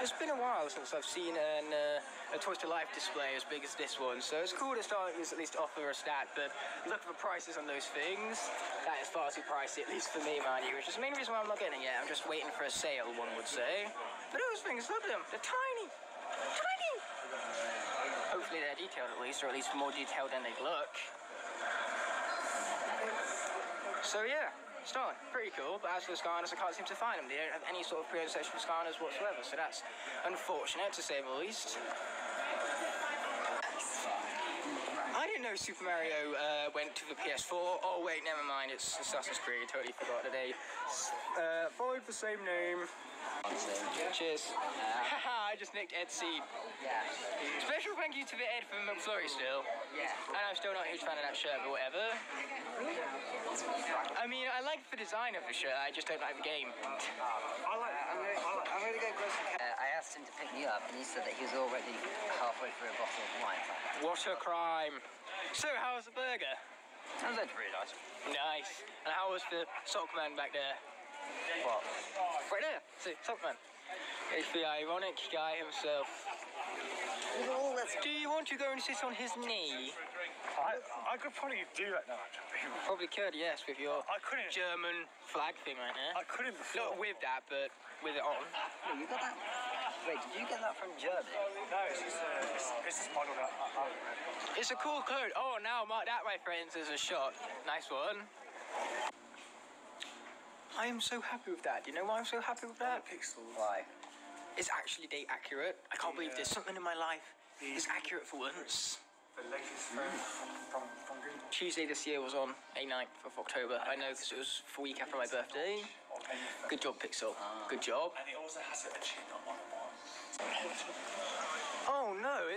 It's been a while since I've seen an, uh, a Toys to Life display as big as this one, so it's cool to start at least offer a stat, but look at the prices on those things. That is far too pricey, at least for me, mind you, which is the main reason why I'm not getting it. I'm just waiting for a sale, one would say. But those things, look at them, they're tiny! Tiny! Hopefully they're detailed at least, or at least more detailed than they look. So yeah, Starlink, pretty cool, but as for the Skylanders, I can't seem to find them. They don't have any sort of for Skylanders whatsoever, so that's unfortunate to say the least. I didn't know Super Mario uh, went to the PS4. Oh wait, never mind, it's Assassin's Creed, totally forgot they uh, followed the same name. Cheers. Haha, I just nicked Ed's seed. Yeah. Special thank you to the Ed from McFlurry still. Yeah. And I'm still not a huge fan of that shirt, but whatever. I mean, I like the design of the shirt, I just don't like the game. I like, I'm gonna, I like- I'm gonna go close to uh, I asked him to pick me up, and he said that he was already halfway through a bottle of wine. What a crime. So, how was the burger? Sounds like pretty nice. Nice. And how was the sock man back there? What? Right there. See, sockman. It's the ironic guy himself. Do you want to go and sit on his knee? I, I could probably do that now, actually. Probably could, yes, with your I couldn't. German flag thing right there. I couldn't before. Not with that, but with it on. Oh, you got that? Wait, did you get that from Germany? No, it's just uh, it's, it's just modelled up. I, I, It's a cool coat. Oh, now mark that, my friends, as a shot. Nice one. I am so happy with that. Do you know why I'm so happy with that? pixels. Why? It's actually date accurate. I can't believe there's something in my life is accurate for once. The latest phone from, from Google. Tuesday this year was on a 9th of October. I know because it was a week after my birthday. Good job, Pixel. Good ah. job. And it also has a chin on one.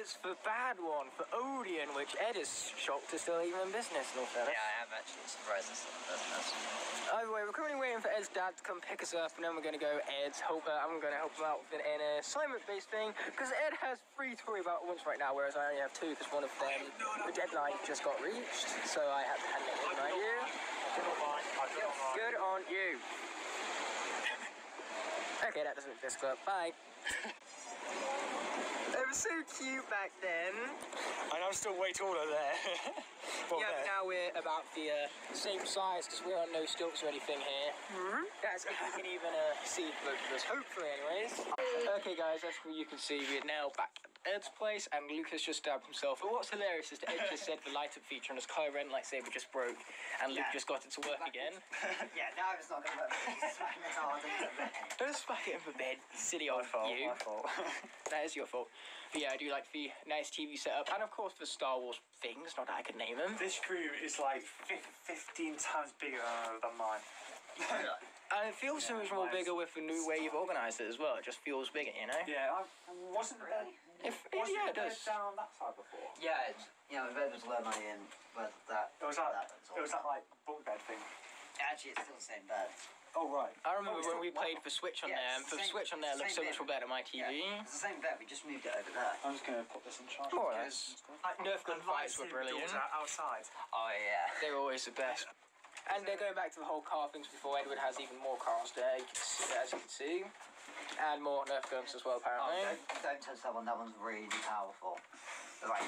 It's the bad one for Odeon, which Ed is shocked is still even in business, no fairness. Yeah, I am actually surprised it's not business. Either way, we're currently waiting for Ed's dad to come pick us up, and then we're going to go Ed's. Hope uh, I'm going to help him out with an, assignment-based thing, because Ed has three to worry about at once right now, whereas I only have two, because one of them, the deadline just got reached, so I have to hand it in right here. Good on you. (laughs) Okay, that doesn't this club. Bye. (laughs) so cute back then. And I'm still way taller there. (laughs) well, yeah, there. now we're about the uh, same size because we're on no stilts or anything here. Mm-hmm. That's if you can even uh, see both of us, hopefully, anyways. Okay, guys, as you can see, we're now back at Ed's place, and Lucas just stabbed himself. But what's hilarious is that Ed just said the light up feature on his Kylo Ren lightsaber just broke, and Luke Yeah. just got it to work again. (laughs) yeah, now it's not going to work. Smacking it hard into the bed. Don't smack it the bed, silly old My fault, you. my fault. (laughs) That is your fault. But yeah, I do like the nice TV setup, and of course the Star Wars things. Not that I could name them. this crew is like 15 times bigger than mine. (laughs) And it feels so much more bigger with the new way you've organised it as well. It just feels bigger, you know. Yeah, I wasn't really. bed. If, Wasn't yeah, the it bed does. down that side before? Yeah, it's, you know, the bed was where my um, where that. It was that. that. It was that like bunk bed thing. Actually, it's still the same bed. Oh right. I remember Oh, when we not- played for Switch on Yeah, there, and for same- Switch on there it's the looks so much more better on my TV. Yeah, it's the same bed. We just moved it over there. I'm just gonna put this in charge. Oh, because- that's- Nerf gun fights were brilliant. Doors out- outside. Oh yeah. They're always the best. And they're going back to the whole car things before Edward has even more cars there, you see, as you can see. And more Nerf guns as well, Oh, apparently. don't, don't touch that one. That one's really powerful. Like,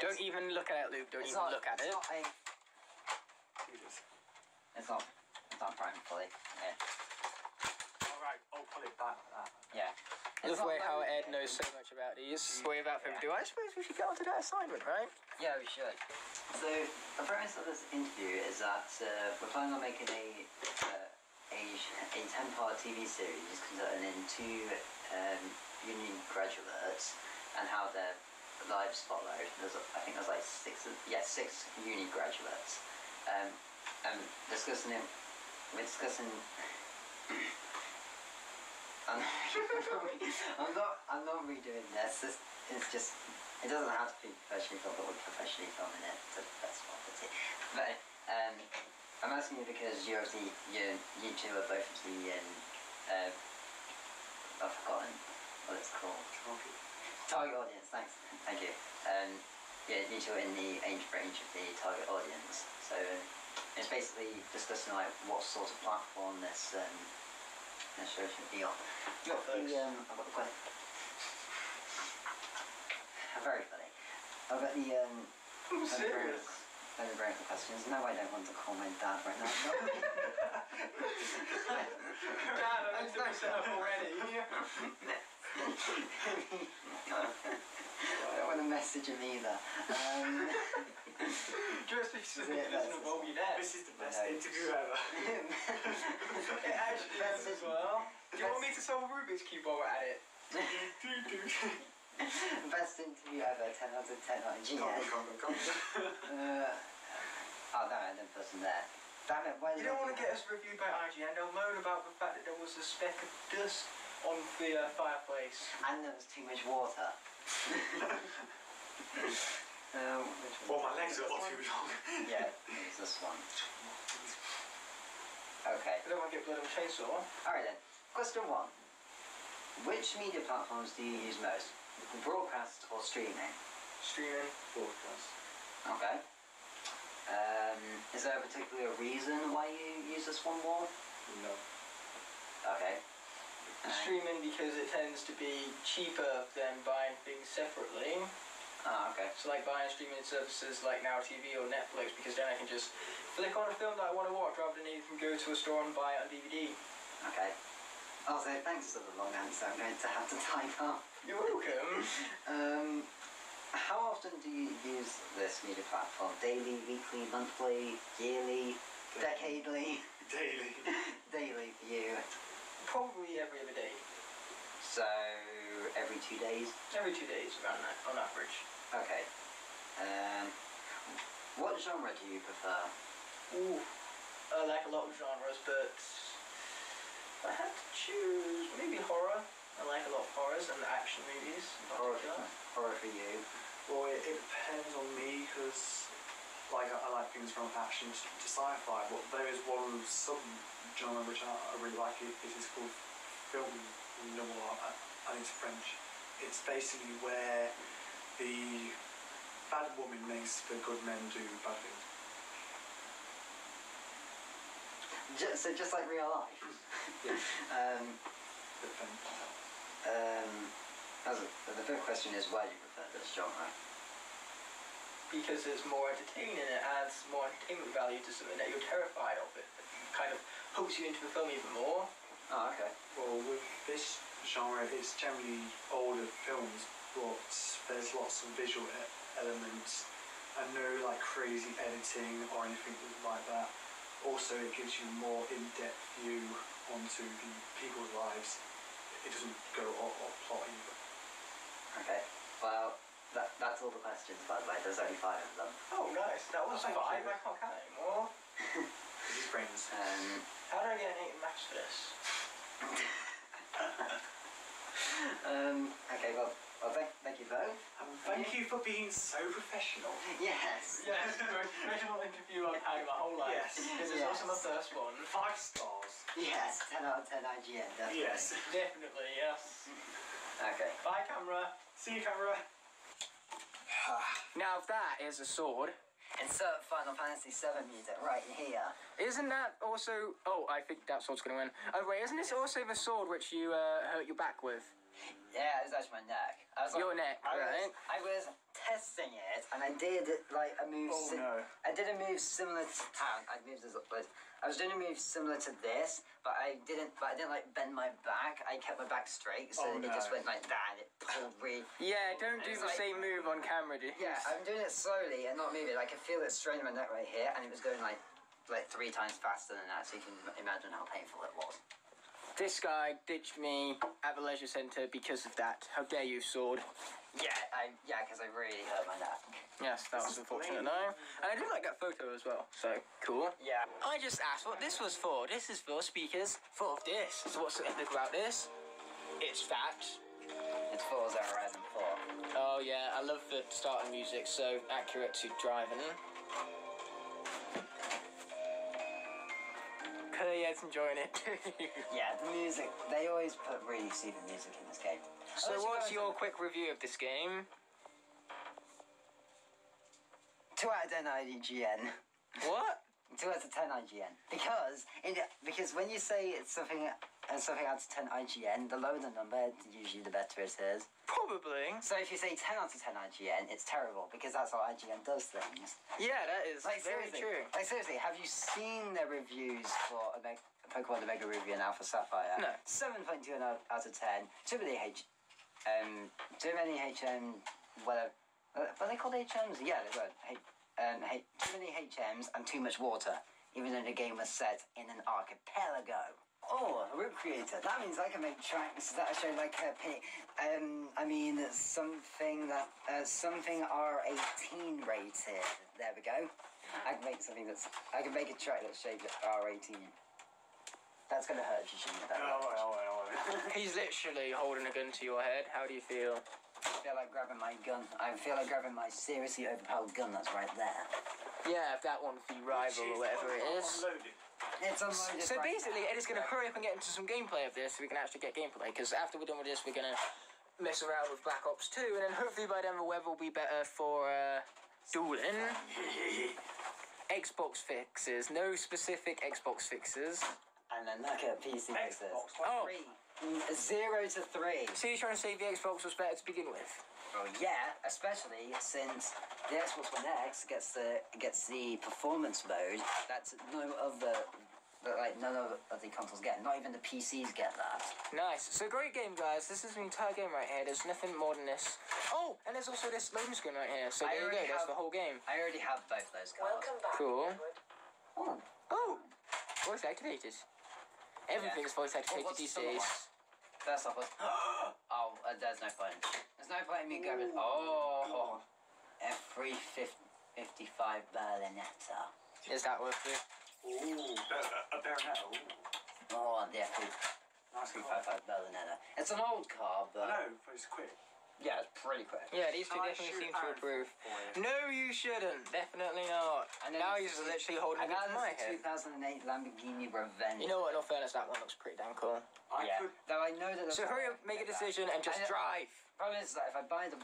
Don't even look at it, Luke. Don't even not, look at it's it. Not a, it's not. It's not prime fully. Yeah. All right. I'll pull it back. That. Yeah. It's the way how very- Ed knows so much about these. Way without further ado, I suppose we should get onto that assignment, right? Yeah, we should. So, the premise of this interview is that uh, we're planning on making a uh, a, a 10 part TV series concerning two um, uni graduates and how their lives followed. There's, I think there's like six, of- yeah, six uni graduates. Um, and discussing it, we're discussing. (coughs) I'm, (laughs) I'm not. I'm not redoing this. It's, it's just. It doesn't have to be professionally filmed, but we're professionally filming it to the best of our. But um, I'm asking you because you obviously you you two are both of the um, uh, I've forgotten what it's called. Target audience. Thanks. Thank you. Um, yeah, you two are in the age range of the target audience. So it's basically discussing like what sort of platform this um, this show should be on. Not The, um, I've got the question. (laughs) Very funny. I've got the um. I'm Let me bring up- let me bring up the questions. No, I don't want to call my dad right now. (laughs) (laughs) Dad, I'm so set up already. I don't want to message him either. Um, Just because Yeah, it that's- doesn't involve you there. This is the best No. interview ever. (laughs) It actually is as well. Do you want me to solve a Rubik's Cube while we're at it? (laughs) Best interview ever, 10 out of 10 on IGN. Uh, oh, that random person there. Damn it, why You don't want to get us reviewed by IGN. They'll moan about the fact that there was a speck of dust on the uh, fireplace. And there was too much water. (laughs) um, Well, my legs are all too long. Yeah, it was this one. Okay. I don't want to get blood on a chainsaw. Alright then. Question one. Which media platforms do you use most? Broadcast or streaming? Streaming. Broadcast. Okay. Um, is there a particular reason why you use this one more? No. Okay. Streaming because it tends to be cheaper than buying things separately. Ah, okay. So like buying streaming services like Now TV or Netflix because then I can just flick on a film that I want to watch rather than even go to a store and buy it on DVD. Okay. Also, thanks for the long answer. I'm going to have to (laughs) type up. You're welcome. (laughs) Um, how often do you use this media platform? Daily, weekly, monthly, yearly, decadely? Daily. (laughs) Daily for you. Probably every other day. So, every two days? Every two days around that on average. Okay. Um, what genre do you prefer? Ooh. I like a lot of genres, but if I had to choose maybe horror. I like a lot of horrors and action movies Horror, horror for you. Well, it, it depends on me because, like, I, like things from action to, to sci-fi. But there is one sub genre which I, I really like. It, it is called film noir, and it's French. It's basically where the bad woman makes the good men do bad things. Just, so just like real life. (laughs) um, defend. Um, as a, the big question is why do you prefer this genre? Because it's more entertaining and it adds more entertainment value to something that you're terrified of. It kind of hooks you into the film even more. Oh, okay. Well, with this genre, it's generally older films, but there's lots of visual e- elements and no like crazy editing or anything like that. Also, it gives you more in-depth view onto the people's lives. It doesn't go off, off plot either. Okay. Well, that, that's all the questions, by the way. There's only five of them. Oh, nice. That was Thank five. you. I can't count anymore. These brains. Um, How do I get an 8 max for this? (laughs) um, okay, well, well thank, thank you both. And thank you for being so professional. Yes. (laughs) Yes, the most professional interview I've had in my whole life. Yes. This is Yes. also my first one. Five stars. Yes, 10 out of 10 IGN, definitely. Yes. (laughs) Definitely, yes. Okay. Bye, camera. See you, camera. (sighs) Now, if that is a sword, Insert Final Fantasy VII music right here. isn't that also. Oh, I think that sword's gonna win. Oh, wait, isn't this also the sword which you uh, hurt your back with? Yeah, it was actually my neck. I was Your like, neck, I right? Was, I was testing it, and I did like a move. Oh, si- no. I did a move similar to. Ah, I moved as but I was doing a move similar to this, but I didn't. But I didn't like bend my back. I kept my back straight, so Oh, it just went like that. And it pulled really. Yeah, don't do the like- same move on camera, dude. Yeah, I'm doing it slowly and not moving. I can feel it straining my neck right here, and it was going like like three times faster than that. So you can imagine how painful it was. This guy ditched me at the leisure centre because of that. How dare you, sword? Yeah, I yeah, because I really hurt my neck. Yes, that was unfortunate, no. And I do like that photo as well, so cool. Yeah. I just asked what this was for. This is for speakers of this. So what's so epic about this? It's fat. It's Forza Horizon 4. Oh yeah, I love the starting music, so accurate to driving. Enjoying it. (laughs) Yeah, the music. They always put really soothing music in this game. so Unless what's your quick review of this game? Two out of ten IGN. What? Two out of ten IGN. Because in, because when you say it's something uh, something out of ten IGN, the lower the number, usually the better it is. Probably. So if you say ten out of ten IGN, it's terrible because that's how IGN does things. Yeah, that is Like very seriously, true. like seriously, have you seen their reviews for Omega, Pokemon Omega Ruby and Alpha Sapphire? No. Seven point two out of ten. Too many H, um, too many HM. Whatever. Uh, are they called HMs? Yeah, they were. H, um, H, too many HMs and too much water. Even though the game was set in an archipelago. Oh, a route creator. That means I can make tracks that show like a pin. Um, I mean something that uh, something R eighteen rated. There we go. I can make something that's. I can make a track that's shaped R eighteen. That's gonna hurt you shouldn't have that. Oh, much. oh, oh, oh. (laughs) He's literally holding a gun to your head. How do you feel? I feel like grabbing my gun. I feel like grabbing my seriously overpowered gun that's right there. Yeah, if that one's the rival or whatever it is. Unloaded. It's unloaded. So right basically, now. Ed is going to hurry up and get into some gameplay of this so we can actually get gameplay. Because after we're done with this, we're going to mess around with Black Ops 2, and then hopefully by then the weather will be better for uh, dueling. (laughs) Xbox fixes, no specific Xbox fixes. And then look at PC fixes. Xbox, Oh. Three. Zero to three. So you're trying to say the Xbox was better to begin with? Well, yeah, especially since the Xbox One X gets the gets the performance mode that no other that like none of of the consoles get. Not even the PCs get that. Nice. So great game, guys. This is the entire game right here. There's nothing more than this. Oh, and there's also this loading screen right here. So there you go. already That's the whole game. I already have both those cards. Cool. Oh, Oh, voice activated. Everything's voice activated oh, what's these the other days. One? First off, (gasps) oh, uh, there's no point. There's no point in me grabbing. Oh, F355 Berlinetta. Is that worth it? Ooh, a, a baronetta. Ooh. Oh, the F355 Nice car. Berlinetta. It's an old car, but I know, but it's quick. Yeah, it's pretty quick. Yeah, these two I definitely seem to Aaron approve. you? No, you shouldn't. Definitely not. And now this he's is- literally holding And it that to my is the head. 2008 Lamborghini Reventon. You know what? In all fairness, that one looks pretty damn cool. I yeah. could. Though I know that. So hurry up, make a decision, and just I know- drive. Problem is that if I buy the,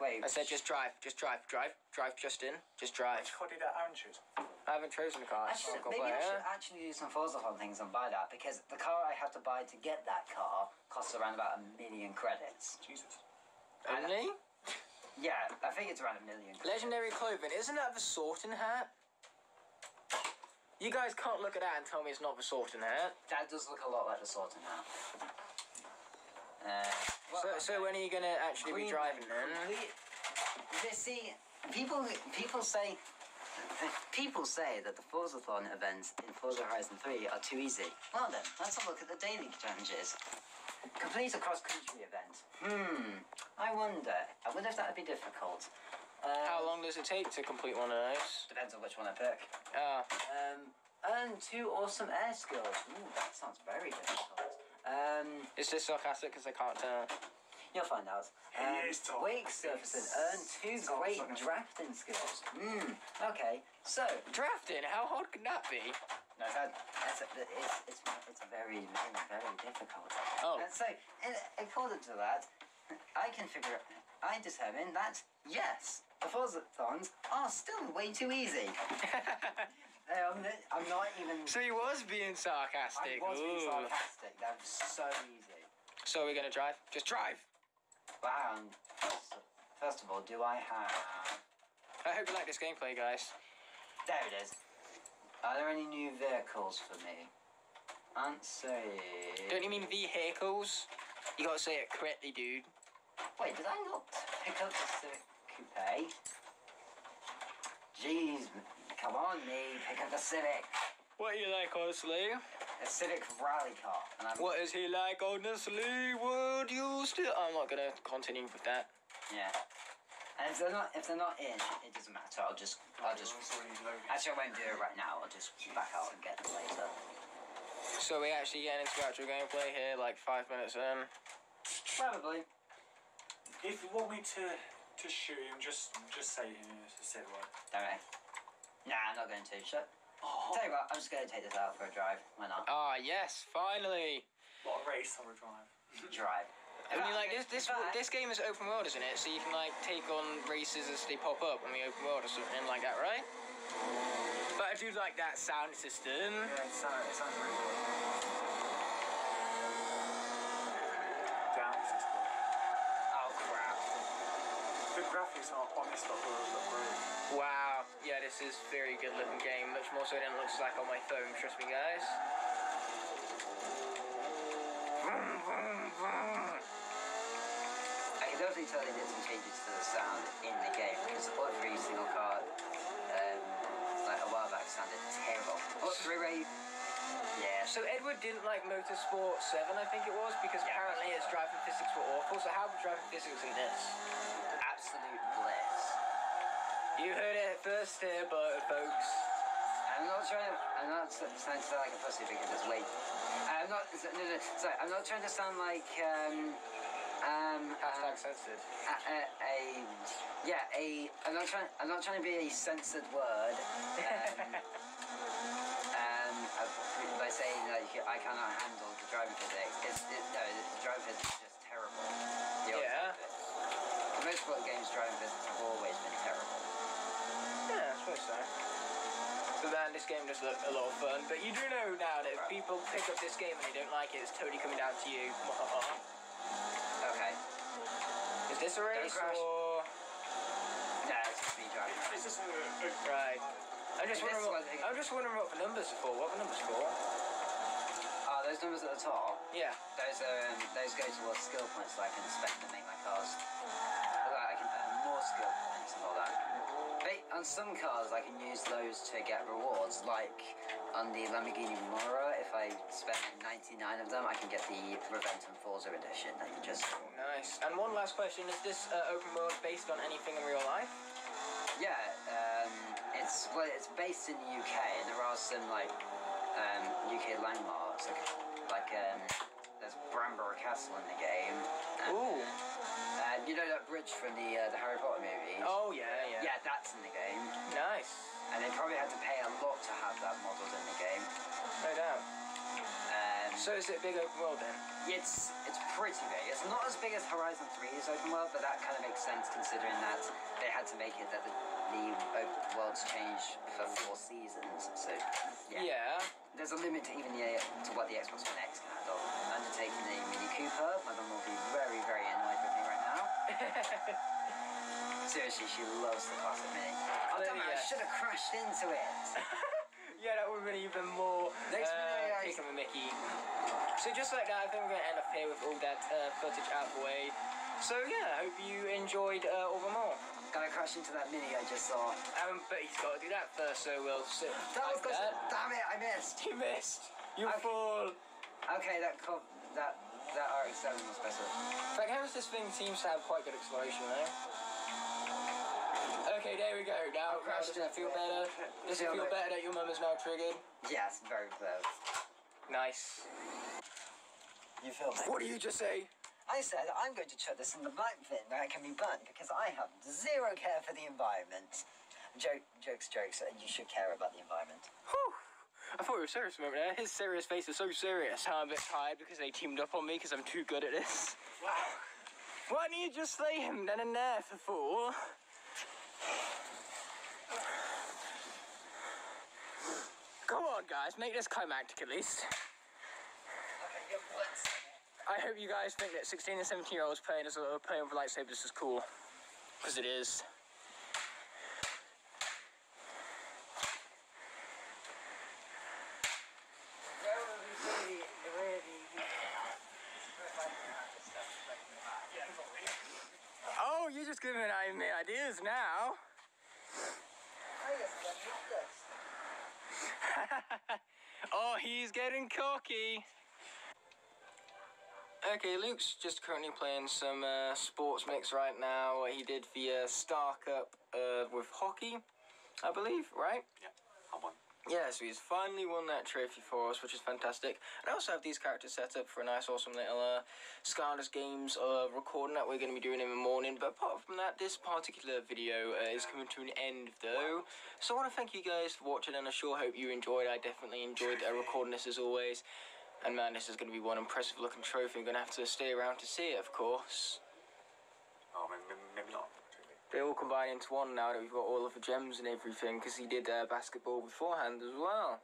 Wait. I said just drive, just drive, drive, drive just in, just drive. Which car did uh, Aaron choose? I haven't chosen a car. I should, I'll maybe by I should air. actually do some Forza Fun things and buy that because the car I have to buy to get that car costs around about a million credits. Jesus. Only? Yeah, I think it's around a million. Legendary clothing. Isn't that the sorting hat? You guys can't look at that and tell me it's not the sorting hat. That does look a lot like the sorting hat. Uh, well, So, so when are you gonna actually be driving then? complete- see people. People say. People say that the Forzathon events in Forza Horizon 3 are too easy. Well then, let's have a look at the daily challenges. Complete a cross-country event. Hmm. I wonder. I wonder if that would be difficult. Uh, How long does it take to complete one of those? Depends on which one I pick. Ah, Um, earn two awesome air skills. Ooh, that sounds very difficult. Um, is this sarcastic? Because I can't tell. You'll find out. He Um, is talking. Wake surfacing. Earn two Sounds great like drafting skills. Hmm. Okay. So, Drafting? How hard can that be? No, that, that's a, it's, it's, it's very, very, very difficult. Oh. And so, in, according to that, I can figure. I determine that yes, the Forzathons are still way too easy. (laughs) um, I'm not even. So he was being sarcastic. I was being sarcastic. That was so easy. So we're gonna drive? Just drive. Wow. First of all, do I have? I hope you like this gameplay, guys. There it is. Are there any new vehicles for me? Answer. Don't you mean vehicles? You gotta say it correctly, dude. Wait, did I not pick up the Civic Coupe? Jeez, come on, me, pick up the Civic. What you like, honestly? A Civic rally car. And I'm, What is he like, honestly? Would you still? I'm not gonna continue with that. Yeah. And if they're not, if they're not in, it doesn't matter. I'll just, I'll just. Actually, I won't do it right now. I'll just back out and get them later. So we actually get into actual gameplay here, like five minutes in. Probably. If you want me to to shoot him, just just say him. Say the word. Don't worry. Nah, I'm not going to. Shut. Oh, Tell you what, I'm just going to take this out for a drive. Why not? Ah, yes, finally. what a race on a drive. Drive. I mean, like this, this, this game is open world, isn't it? So you can like take on races as they pop up in the open world or something like that, right? But I do like that sound system. Yeah, it sounds, it sounds really good. Damn, this. Oh crap. The graphics are on this stuff look look. Wow, yeah, this is very good looking game. Much more so than it looks like on my phone. Trust me, guys. Vroom, vroom, vroom. I can definitely tell they did some changes to the sound in the game because every single car, um, like a while back, sounded terrible. Oh, three-way. Yeah. So Edward didn't like Motorsport 7, I think it was, because Yeah. apparently its driving physics were awful. So how were driving physics in this? Absolute bliss. You heard it first here, but folks. I'm not trying. To, I'm not trying to sound like a pussy because it's late. I'm not. No, no, sorry. I'm not trying to sound like um, um, Hashtag uh, censored. a, a, a yeah a I'm not trying I'm not trying to be a censored word um, (laughs) um, uh, by saying like I cannot handle the driving physics it's, it, no the driving physics is just terrible the Yeah. type of it. most sport games driving physics have always been terrible Yeah, I suppose so. But man, this game does look a lot of fun. But you do know now that if people pick up this game and they don't like it, it's totally coming down to you. Is this a race crash. or no it's just me driving It's just a, a right? I'm just wondering. What, I'm just wondering what the numbers are for. What the numbers for? oh those numbers at the top Yeah. Those um, those go towards skill points that I can spend to make my cars. So I can earn more skill points and all that. But on some cars, I can use those to get rewards. Like on the Lamborghini Mora, if I spend 99 of them, I can get the Reventon Forza edition. I can just Nice. And one last question: Is this uh, open world based on anything in real life? yeah. Um, it's well, it's based in the UK, and there are some like um, UK landmarks, like like um, there's Bamburgh Castle in the game. And, Ooh. Uh, you know that bridge from the uh, the Harry Potter movies? Oh yeah, yeah. Yeah, that's in the game. Nice. And they probably had to pay a lot to have that modelled in the game. No doubt. So is it big open world then? It's it's pretty big. It's not as big as Horizon 3's open world, but that kind of makes sense considering that they had to make it that the, the open worlds change for four seasons. So yeah. Yeah. There's a limit to even the to what the Xbox One X can handle. Undertaking a Mini Cooper, my mum will be very very annoyed with me right now. (laughs) Seriously, she loves the classic Mini. Oh, damn it, I should have crashed into it. (laughs) Yeah, that would have been even more Next uh, guys. kicking with Mickey. So just like that, I think we're going to end up here with all that uh, footage out of the way. So yeah, I hope you enjoyed uh, all the more. Gonna crash into that Mini I just saw. Um, but he's got to do that first, so we'll sit That was like close. that. Damn it, I missed. You missed. You Okay. fool. Okay, that co- that that RX-7 was better. In fact, how's this thing seems to have quite good acceleration though. Okay, there we go. Now, crashed does it feel better? Does it Feel feel better that your mum is now triggered? Yes, very close. Nice. You feel me? What did you just say? I said I'm going to chuck this in the black bin where it can be burnt because I have zero care for the environment. Joke, jokes, jokes. uh, You should care about the environment. Whew. I thought you were serious a moment there. His serious face is so serious. I'm a bit tired because they teamed up on me because I'm too good at this. Wow. Why don't you just slay him then and there, for fool? Come on, guys, make this climactic at least. I hope you guys think that 16 and 17 year olds playing as a playing with lightsabers is cool. Because it is. Oh, you're just giving me ideas now. oh, he's getting cocky. Okay, Luke's just currently playing some uh, sports mix right now. What he did the uh, Star Cup uh, with hockey, I believe, right? Yeah, I won. Yeah, so he's finally won that trophy for us, which is fantastic. And I also have these characters set up for a nice, awesome little uh, Skylanders Games uh, recording that we're going to be doing in the morning. But apart from that, this particular video uh, is coming to an end, though. So I want to thank you guys for watching, and I sure hope you enjoyed. I definitely enjoyed uh, recording this as always. And man, this is going to be one impressive looking trophy. I'm going to have to stay around to see it, of course. Oh, maybe not. Really. They all combine into one now that we've got all of the gems and everything, because he did uh, basketball beforehand as well.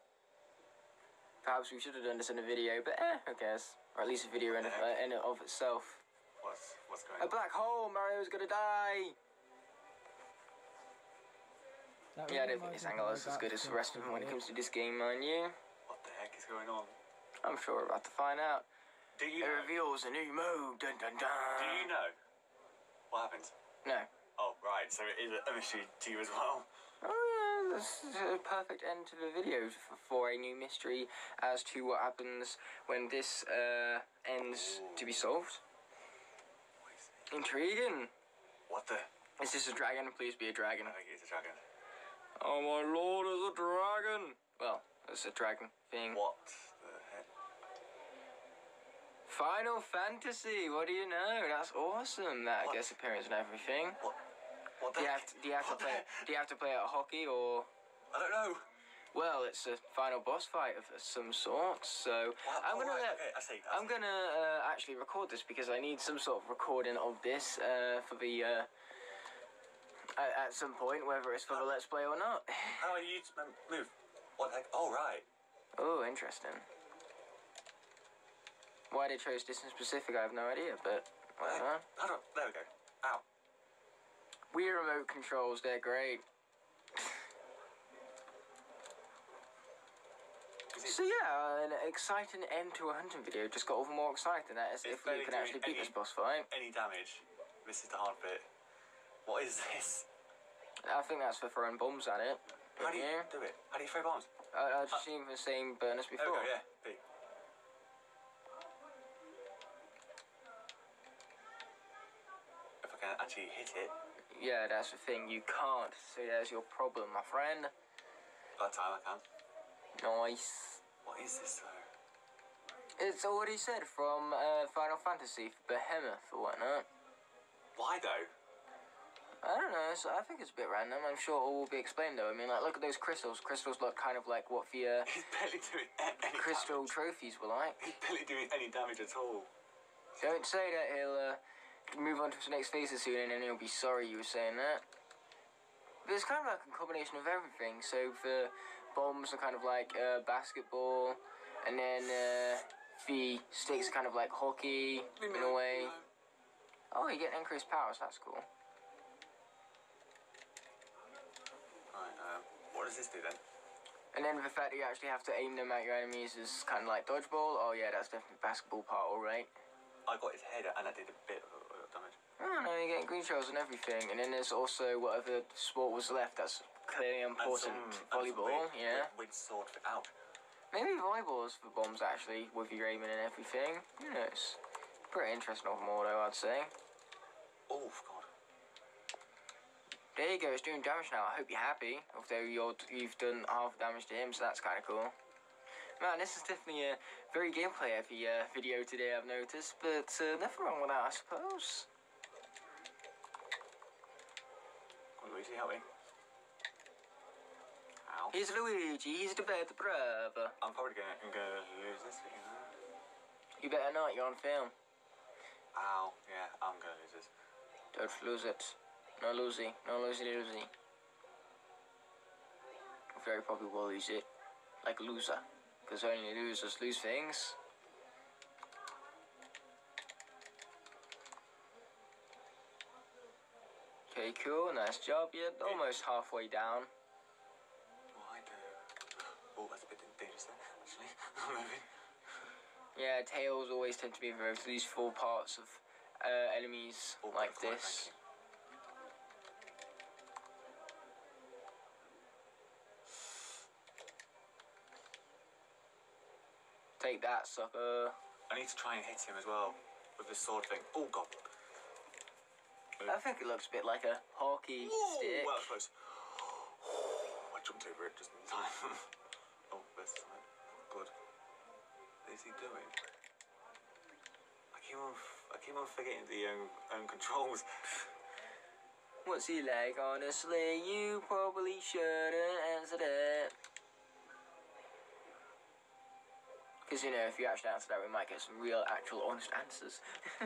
Perhaps we should have done this in a video, but eh, who cares? Or at least a video in, uh, in and of itself. What's what's going A on? black hole, Mario's gonna die! That Yeah, I don't think reminds this angle is as good as the rest of them when it comes to this game, mind you. What the heck is going on? I'm sure we're about to find out. Do you It know? reveals a new mode, dun dun dun! Do you know what happened? No. Oh, right. So it is a mystery to you as well. Oh yeah, this is a perfect end to the video for a new mystery as to what happens when this uh, ends to be solved. Intriguing. What the? Is this a dragon? Please be a dragon. I think it's a dragon. Oh my lord, it's a dragon! Well, it's a dragon thing. What the heck? Final Fantasy, what do you know? That's awesome. That What? guest appearance and everything. What? What Do you have to, do you have to What play? Do you have to play at hockey or? I don't know. Well, it's a final boss fight of some sort. So What? I'm gonna right, let. okay, I see, I I'm gonna uh, actually record this because I need some sort of recording of this uh, for the. Uh, at, some point, whether it's for the let's play or not. How are you? To, um, move. What the heck? Oh, right. Oh, interesting. Why they chose in specific, I have no idea, but whatever. How do? There we go. Ow. Wii remote controls, they're great. So yeah, an exciting end to a hunting video just got even more exciting. That is if we can actually beat any- this boss fight. Any damage? This is the hard bit. What is this? I think that's for throwing bombs at it. How do you Yeah. do it? How do you throw bombs? I, I just seen the same burn as before. go. Yeah. B. If I can actually hit it, Yeah, that's the thing. You can't. So there's your problem, my friend. that time I can. Nice. What is this though? It's already said from uh, Final Fantasy Behemoth or whatnot. Why though? I don't know. So I think it's a bit random. I'm sure all will be explained though. I mean, like, look at those crystals. Crystals look kind of like what the (laughs) uh, He's barely doing any crystal damage. trophies were like. He's barely doing any damage at all. Don't say that. He'll uh, move on to his next phase soon, and then he'll be sorry you were saying that. But it's kind of like a combination of everything. So the bombs are kind of like uh, basketball, and then uh, the sticks are kind of like hockey in a way. Oh, you get increased powers. That's cool. Right, um, what does this do then? And then the fact that you actually have to aim them at your enemies is kind of like dodgeball. Oh yeah, that's definitely basketball part, all right. I got his head and I did a bit of damage. I don't know, you're getting green shells and everything. And then there's also whatever sport was left that's clearly And important. and some Volleyball, weird- yeah. Weird sword out. Maybe volleyball's for bombs actually, with your aiming and everything. Who knows? Pretty interesting of them all though, I'd say. Oh, God. There you go, it's doing damage now. I hope you're happy. Although you're, you've done half the damage to him, so that's kind of cool. Man, this is definitely a very gameplay heavy uh, video today, I've noticed. But uh, nothing wrong with that, I suppose. On, Luigi, help me. Ow. Here's Luigi, he's the better brother. I'm probably gonna, I'm gonna lose this, you know? You better not, you're on film. Ow, yeah, I'm gonna lose this. Don't lose it. No losing, No losing, losey. Very probably will lose it. Like a loser. Because only losers lose things. Okay, cool. Nice job. You're almost halfway down. Oh, that's a bit dangerous there, actually. (laughs) Maybe. Yeah, tails always tend to be very these four parts of uh, enemies Oh, like this. Take that, sucker. I need to try and hit him as well with the sword thing. Oh, God. I think it looks a bit like a hockey Whoa, stick. well, close. (sighs) I jumped over it just in time. oh, there's something. Good. What is he doing? I keep on, I keep on forgetting the own, own controls. (laughs) What's he like, honestly? You probably shouldn't answer that. Because, you know, if you actually answer that, we might get some real, actual, honest answers. (laughs)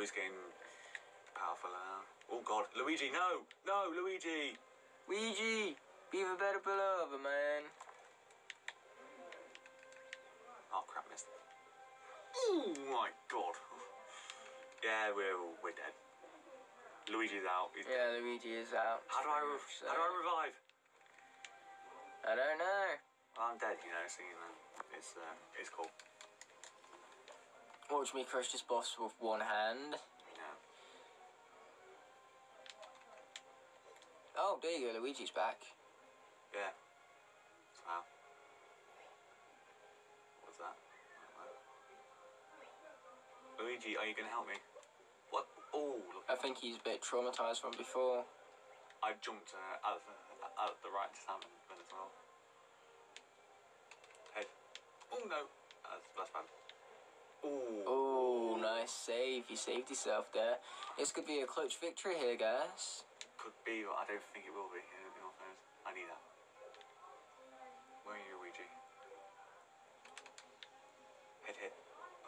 he's getting powerful now. Oh, God. Luigi, no! No, Luigi! Luigi, be the better beloved, man. Oh, crap, missed. Oh, my God. Yeah, we're, we're dead. Luigi's out. He's Yeah, Luigi is out. How do I, so. how do I revive? I don't know. Well, I'm dead, you know, so you know, it's, uh, it's cool. Watch me crush this boss with one hand. Oh, there you go, Luigi's back. Yeah. How? What's that? Luigi, are you gonna help me? What? Oh, look. I think he's a bit traumatized from before. I jumped uh, out, the, out the right time then as well. Head. Oh no, that's, that's bad. Oh. Oh, nice save. You saved yourself there. This could be a clutch victory here, guys. Could be, but I don't think it will be. In, in all fairness, I need that. Where are you, Luigi? Hit, hit.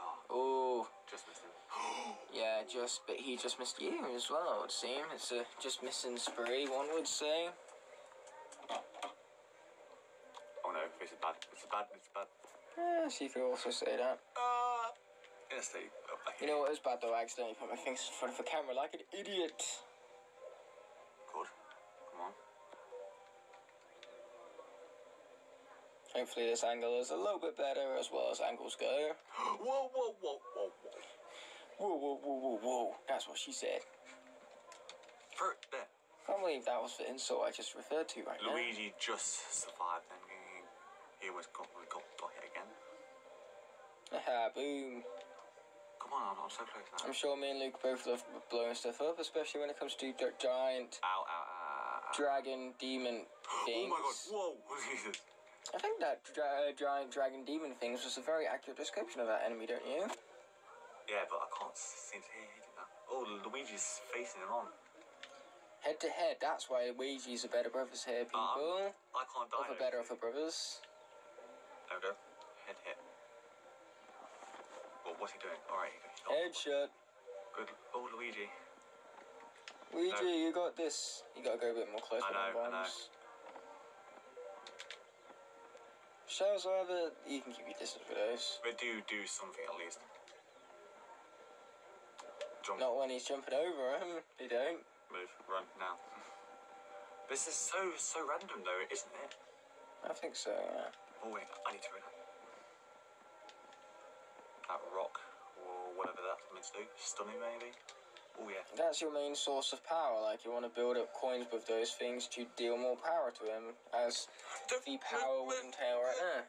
Oh, Oh, just missed him. (gasps) yeah, just but he just missed you as well. It would seem it's a just missing spree. One would say. Oh no, this is bad. It's is bad. it's is bad. Yeah, you could also say that. Uh, gonna stay up back You know what is bad though? I accidentally put my fingers in front of the camera like an idiot. Hopefully this angle is a little bit better as well as angles go. (gasps) whoa, whoa, whoa, whoa, whoa. Whoa, whoa, whoa, whoa, whoa. That's what she said. It there. Can't believe that was the insult I just referred to right now. Luigi just survived and he, he almost got, got, got hit again. Haha, boom. Come on, I'm, so close now. I'm sure me and Luke both love blowing stuff up, especially when it comes to gi- giant Ow, ow, ow, ow. dragon demon (gasps) Oh my god, whoa, (laughs) Jesus. I think that dra- uh, giant dragon demon things was a very accurate description of that enemy, don't you? Yeah, but I can't seem to it now. Oh, Luigi's facing him on. Head to head, that's why Luigi's a better brothers here, people. Um, I can't die. Other better other brothers. There we go. Head hit. Well, what's he doing? Alright, he's not. Headshot. Good. Oh, Luigi. Luigi, No. you got this. You gotta go a bit more close I know, I know. Shells, however, you can keep your distance with those. But do do something at least. Jump. Not when he's jumping over him. They don't. Move. Run now. this is so so random though, isn't it? I think so, yeah. Oh wait, I need to run. That rock or whatever that's meant to do. Stunning maybe. Oh yeah. That's your main source of power. Like, you want to build up coins with those things to deal more power to him, as the power would entail right now.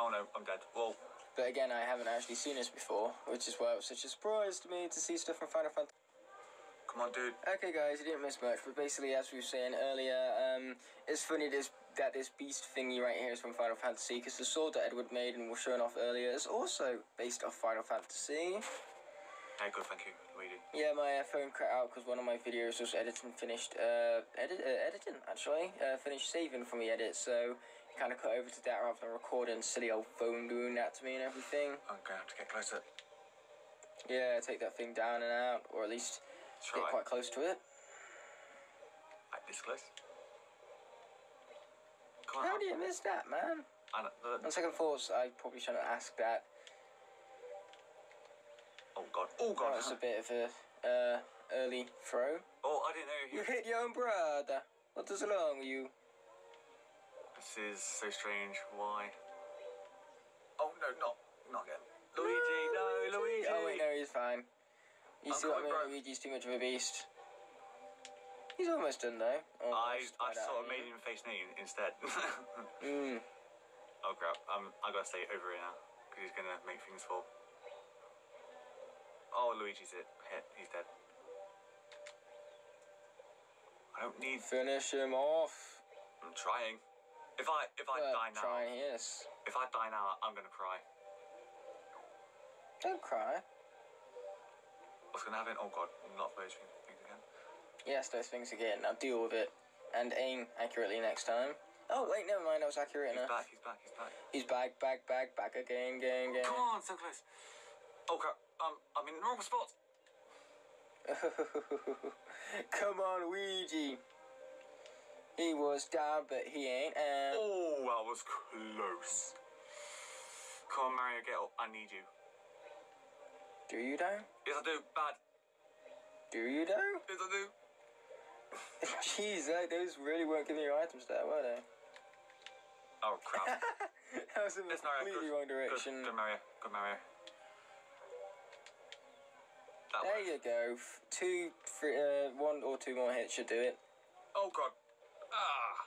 Oh no, I'm dead. Well, But again, I haven't actually seen this before, which is why it was such a surprise to me to see stuff from Final Fantasy. come on, dude. Okay, guys, you didn't miss much, but basically, as we were saying earlier, um, it's funny this that this beast thingy right here is from Final Fantasy because the sword that Edward made and was shown off earlier is also based off Final Fantasy. Hey, good, thank you, Luigi. Yeah, my uh, phone cut out because one of my videos was editing finished. Uh, edit, uh, editing actually. Uh, finished saving from the edit, so it kind of cut over to that rather than recording. Silly old phone doing that to me and everything. I'm gonna have to get closer. Yeah, take that thing down and out, or at least get quite close to it. Like this close. Come on. How do you miss that, man? I know, the, On second thoughts, I probably shouldn't ask that. Oh god. Oh That was a bit of a uh, early throw. Oh, I didn't know You you. hit your own brother. What is wrong with you? This is so strange. Why? Oh no, not not again. Luigi, no, Luigi. Oh wait, no, he's fine. You I'm see what I mean? bro. Luigi's too much of a beast. He's almost done though. I Almost, I right out sort of made him face me instead. (laughs) Mm. oh crap! Um, I gotta stay over here now because he's gonna make things fall. Oh, Luigi's it. Hit. He's dead. I don't need. Finish him off. I'm trying. If I if I Well, die now, try and yes. if I die now, I'm gonna cry. Don't cry. What's gonna happen? Oh god, not those things again. Yes, those things again. Now deal with it and aim accurately next time. Oh wait, never mind. That was accurate He's enough. back. He's back. He's back. He's back, back, back, back again, again, again. Come on, so close. Oh crap! Um, I'm in the wrong spot. Come on, Luigi. He was down, but he ain't. Oh, that was close. Come on, Mario, get up. I need you. do you though? Yes, I do. Bad. Do you though? Yes, I do. (laughs) Jeez, that- those really weren't giving you items there, were they? Oh crap. (laughs) that was in the completely Good. wrong Good, direction. good Mario. Good Mario. That There worked. you go. F- Two, three, uh, one or two more hits should do it. Oh god. Ah.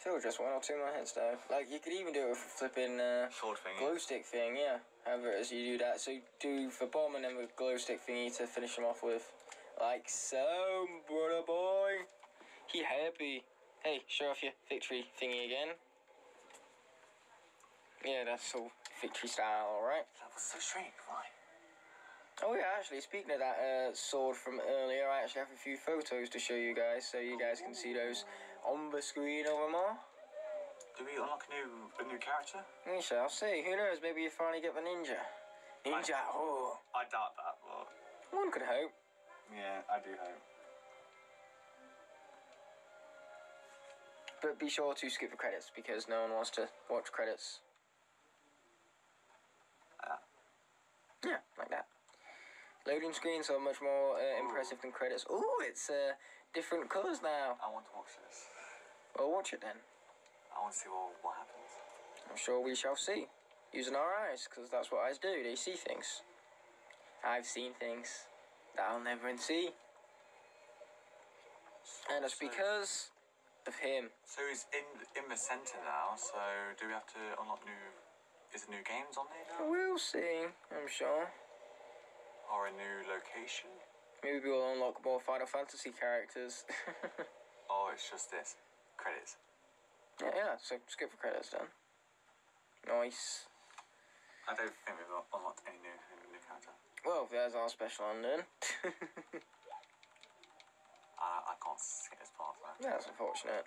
Still just one or two more hits though. Like you could even do it with a flipping uh, Sword thing. glow stick thing, yeah. However as you do that. So do the bomb and then with glow stick thingy to finish him off with. Like so, brother boy. He happy. Hey, show off your victory thingy again. Yeah, that's all victory style, alright. That was so strange. Why? Oh yeah, actually, speaking of that uh, sword from earlier, I actually have a few photos to show you guys, so you guys can see those on the screen over more. Do we unlock a new a new character? We shall see. Who knows? Maybe you finally get the ninja. Ninja. Oh, I doubt that, but one could hope. yeah, I do hope. But be sure to skip the credits because no one wants to watch credits. Ah. Yeah, like that. Loading screens are much more uh, impressive than credits. Oh, it's uh, different colours now. I want to watch this. Well, watch it then. I want to see what, what happens. I'm sure we shall see. Using our eyes, because that's what eyes do. They see things. I've seen things that I'll never see. And it's So- because of him. So he's in in the centre now. So do we have to unlock new? Is there new games on there now? We'll see, I'm sure or a new location. Maybe we'll unlock more Final Fantasy characters. (laughs) oh, it's just this. Credits. Yeah, yeah, so skip for credits then. Nice. I don't think we've unlocked any new, new character. Well, there's our special ending. (laughs) uh, I can't skip this part. Yeah, that's unfortunate.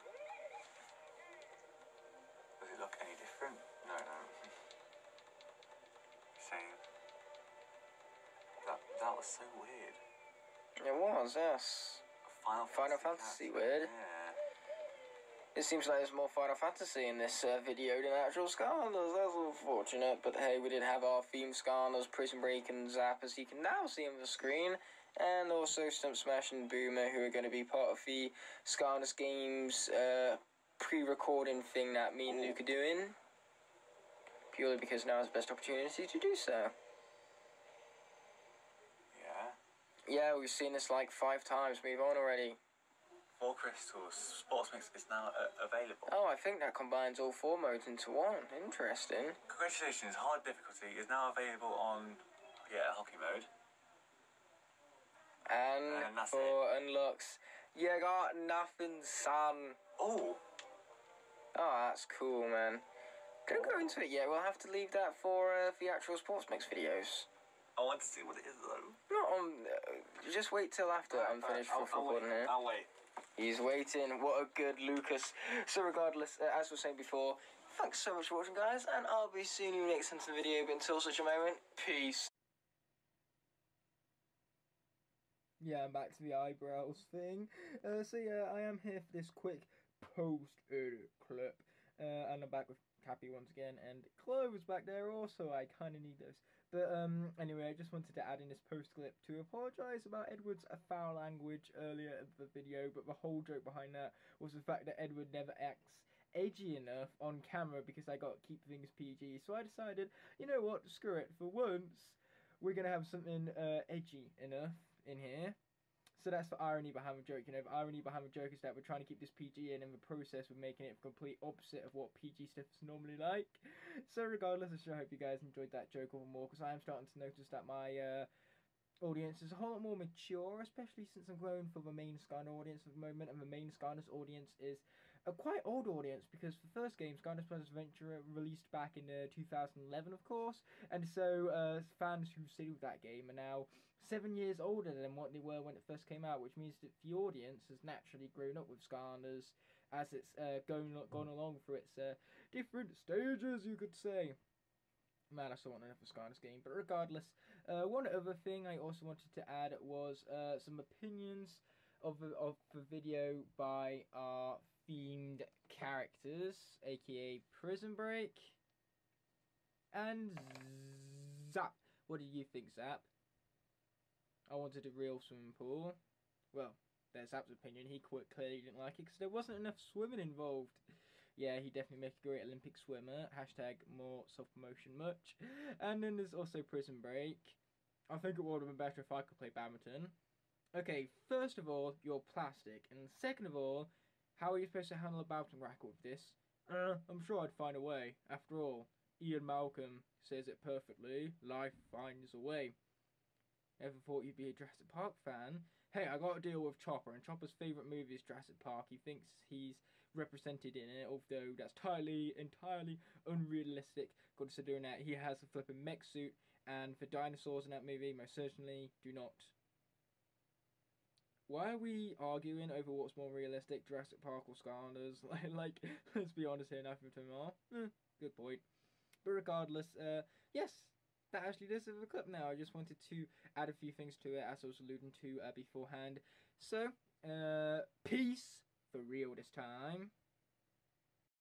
Does it look any different? No, no. That was so weird. It was, yes. Final Final Fantasy, Fantasy weird. Yeah. It seems like there's more Final Fantasy in this uh, video than actual Skylanders. That's unfortunate, but hey, we did have our theme Skylanders, Prism Break, and Zap, as you can now see on the screen, and also Stump Smash and Boomer, who are going to be part of the Skylanders Games uh, pre-recording thing that me and Luke are doing, purely because now is the best opportunity to do so. Yeah. Yeah, we've seen this like five times. Move on already. Four crystals. Sports Mix is now uh, available. Oh, I think that combines all four modes into one. Interesting. Congratulations, hard difficulty is now available on yeah hockey mode. And, And that's for unlocks, you got nothing, son. Oh, Oh, that's cool, man. Don't go into it yet. We'll have to leave that for uh, the actual sports mix videos. I want to see what it is though. Not on. Uh, just wait till after I'm finished I'll, for I'll recording wait. here. I'll wait. He's waiting. What a good Lucas. So, regardless, uh, as we were saying before, thanks so much for watching, guys, and I'll be seeing you next time in the video. But until such a moment, peace. Yeah, I'm back to the eyebrows thing. Uh, so yeah, I am here for this quick post-edit clip. Uh, and I'm back with Cappy once again, and Clover's back there also. I kind of need this. But um, anyway, I just wanted to add in this post clip to apologise about Edward's foul language earlier in the video, but the whole joke behind that was the fact that Edward never acts edgy enough on camera because I got to keep things PG. So I decided, you know what, screw it. For once, we're gonna have something uh, edgy enough in here. So that's the irony behind the joke. You know, the irony behind the joke is that we're trying to keep this PG in, in the process we're making it the complete opposite of what PG stuff is normally like. So regardless, I sure hope you guys enjoyed that joke all the more because I am starting to notice that my uh, audience is a whole lot more mature, especially since I'm going for the main Skylanders audience at the moment, and the main Skylanders audience is a quite old audience because the first game, Skylanders Spyro's Adventure, released back in uh, 2011, of course, and so uh, fans who sealed that game are now seven years older than what they were when it first came out, which means that the audience has naturally grown up with Skylanders as it's uh, going gone along through its uh, different stages, you could say. Man, I still want another Skylanders game. But regardless, uh, one other thing I also wanted to add was uh, some opinions of the, of the video by our themed characters, aka Prism Break and Zap. What do you think, Zap? I wanted a real swimming pool. Well, there's Zap's opinion. He quite clearly didn't like it because there wasn't enough swimming involved. Yeah, he definitely make a great Olympic swimmer. Hashtag more self promotion much. And then there's also Prism Break. I think it would have been better if I could play badminton. Okay, first of all, you're plastic. And second of all, how are you supposed to handle a badminton racket with this? Uh, I'm sure I'd find a way. After all, Ian Malcolm says it perfectly. Life finds a way. Ever thought you'd be a Jurassic Park fan? Hey, I got to deal with Chopper, and Chopper's favourite movie is Jurassic Park. He thinks he's represented in it, although that's entirely, entirely unrealistic, considering that he has a flipping mech suit, and the dinosaurs in that movie most certainly do not. Why are we arguing over what's more realistic, Jurassic Park or Skylanders? (laughs) like, like, let's be honest here, neither of them are. Eh, good point. But regardless, uh, yes, that actually does it for the clip now. I just wanted to add a few things to it, as I was alluding to uh, beforehand. So, uh, peace for real this time.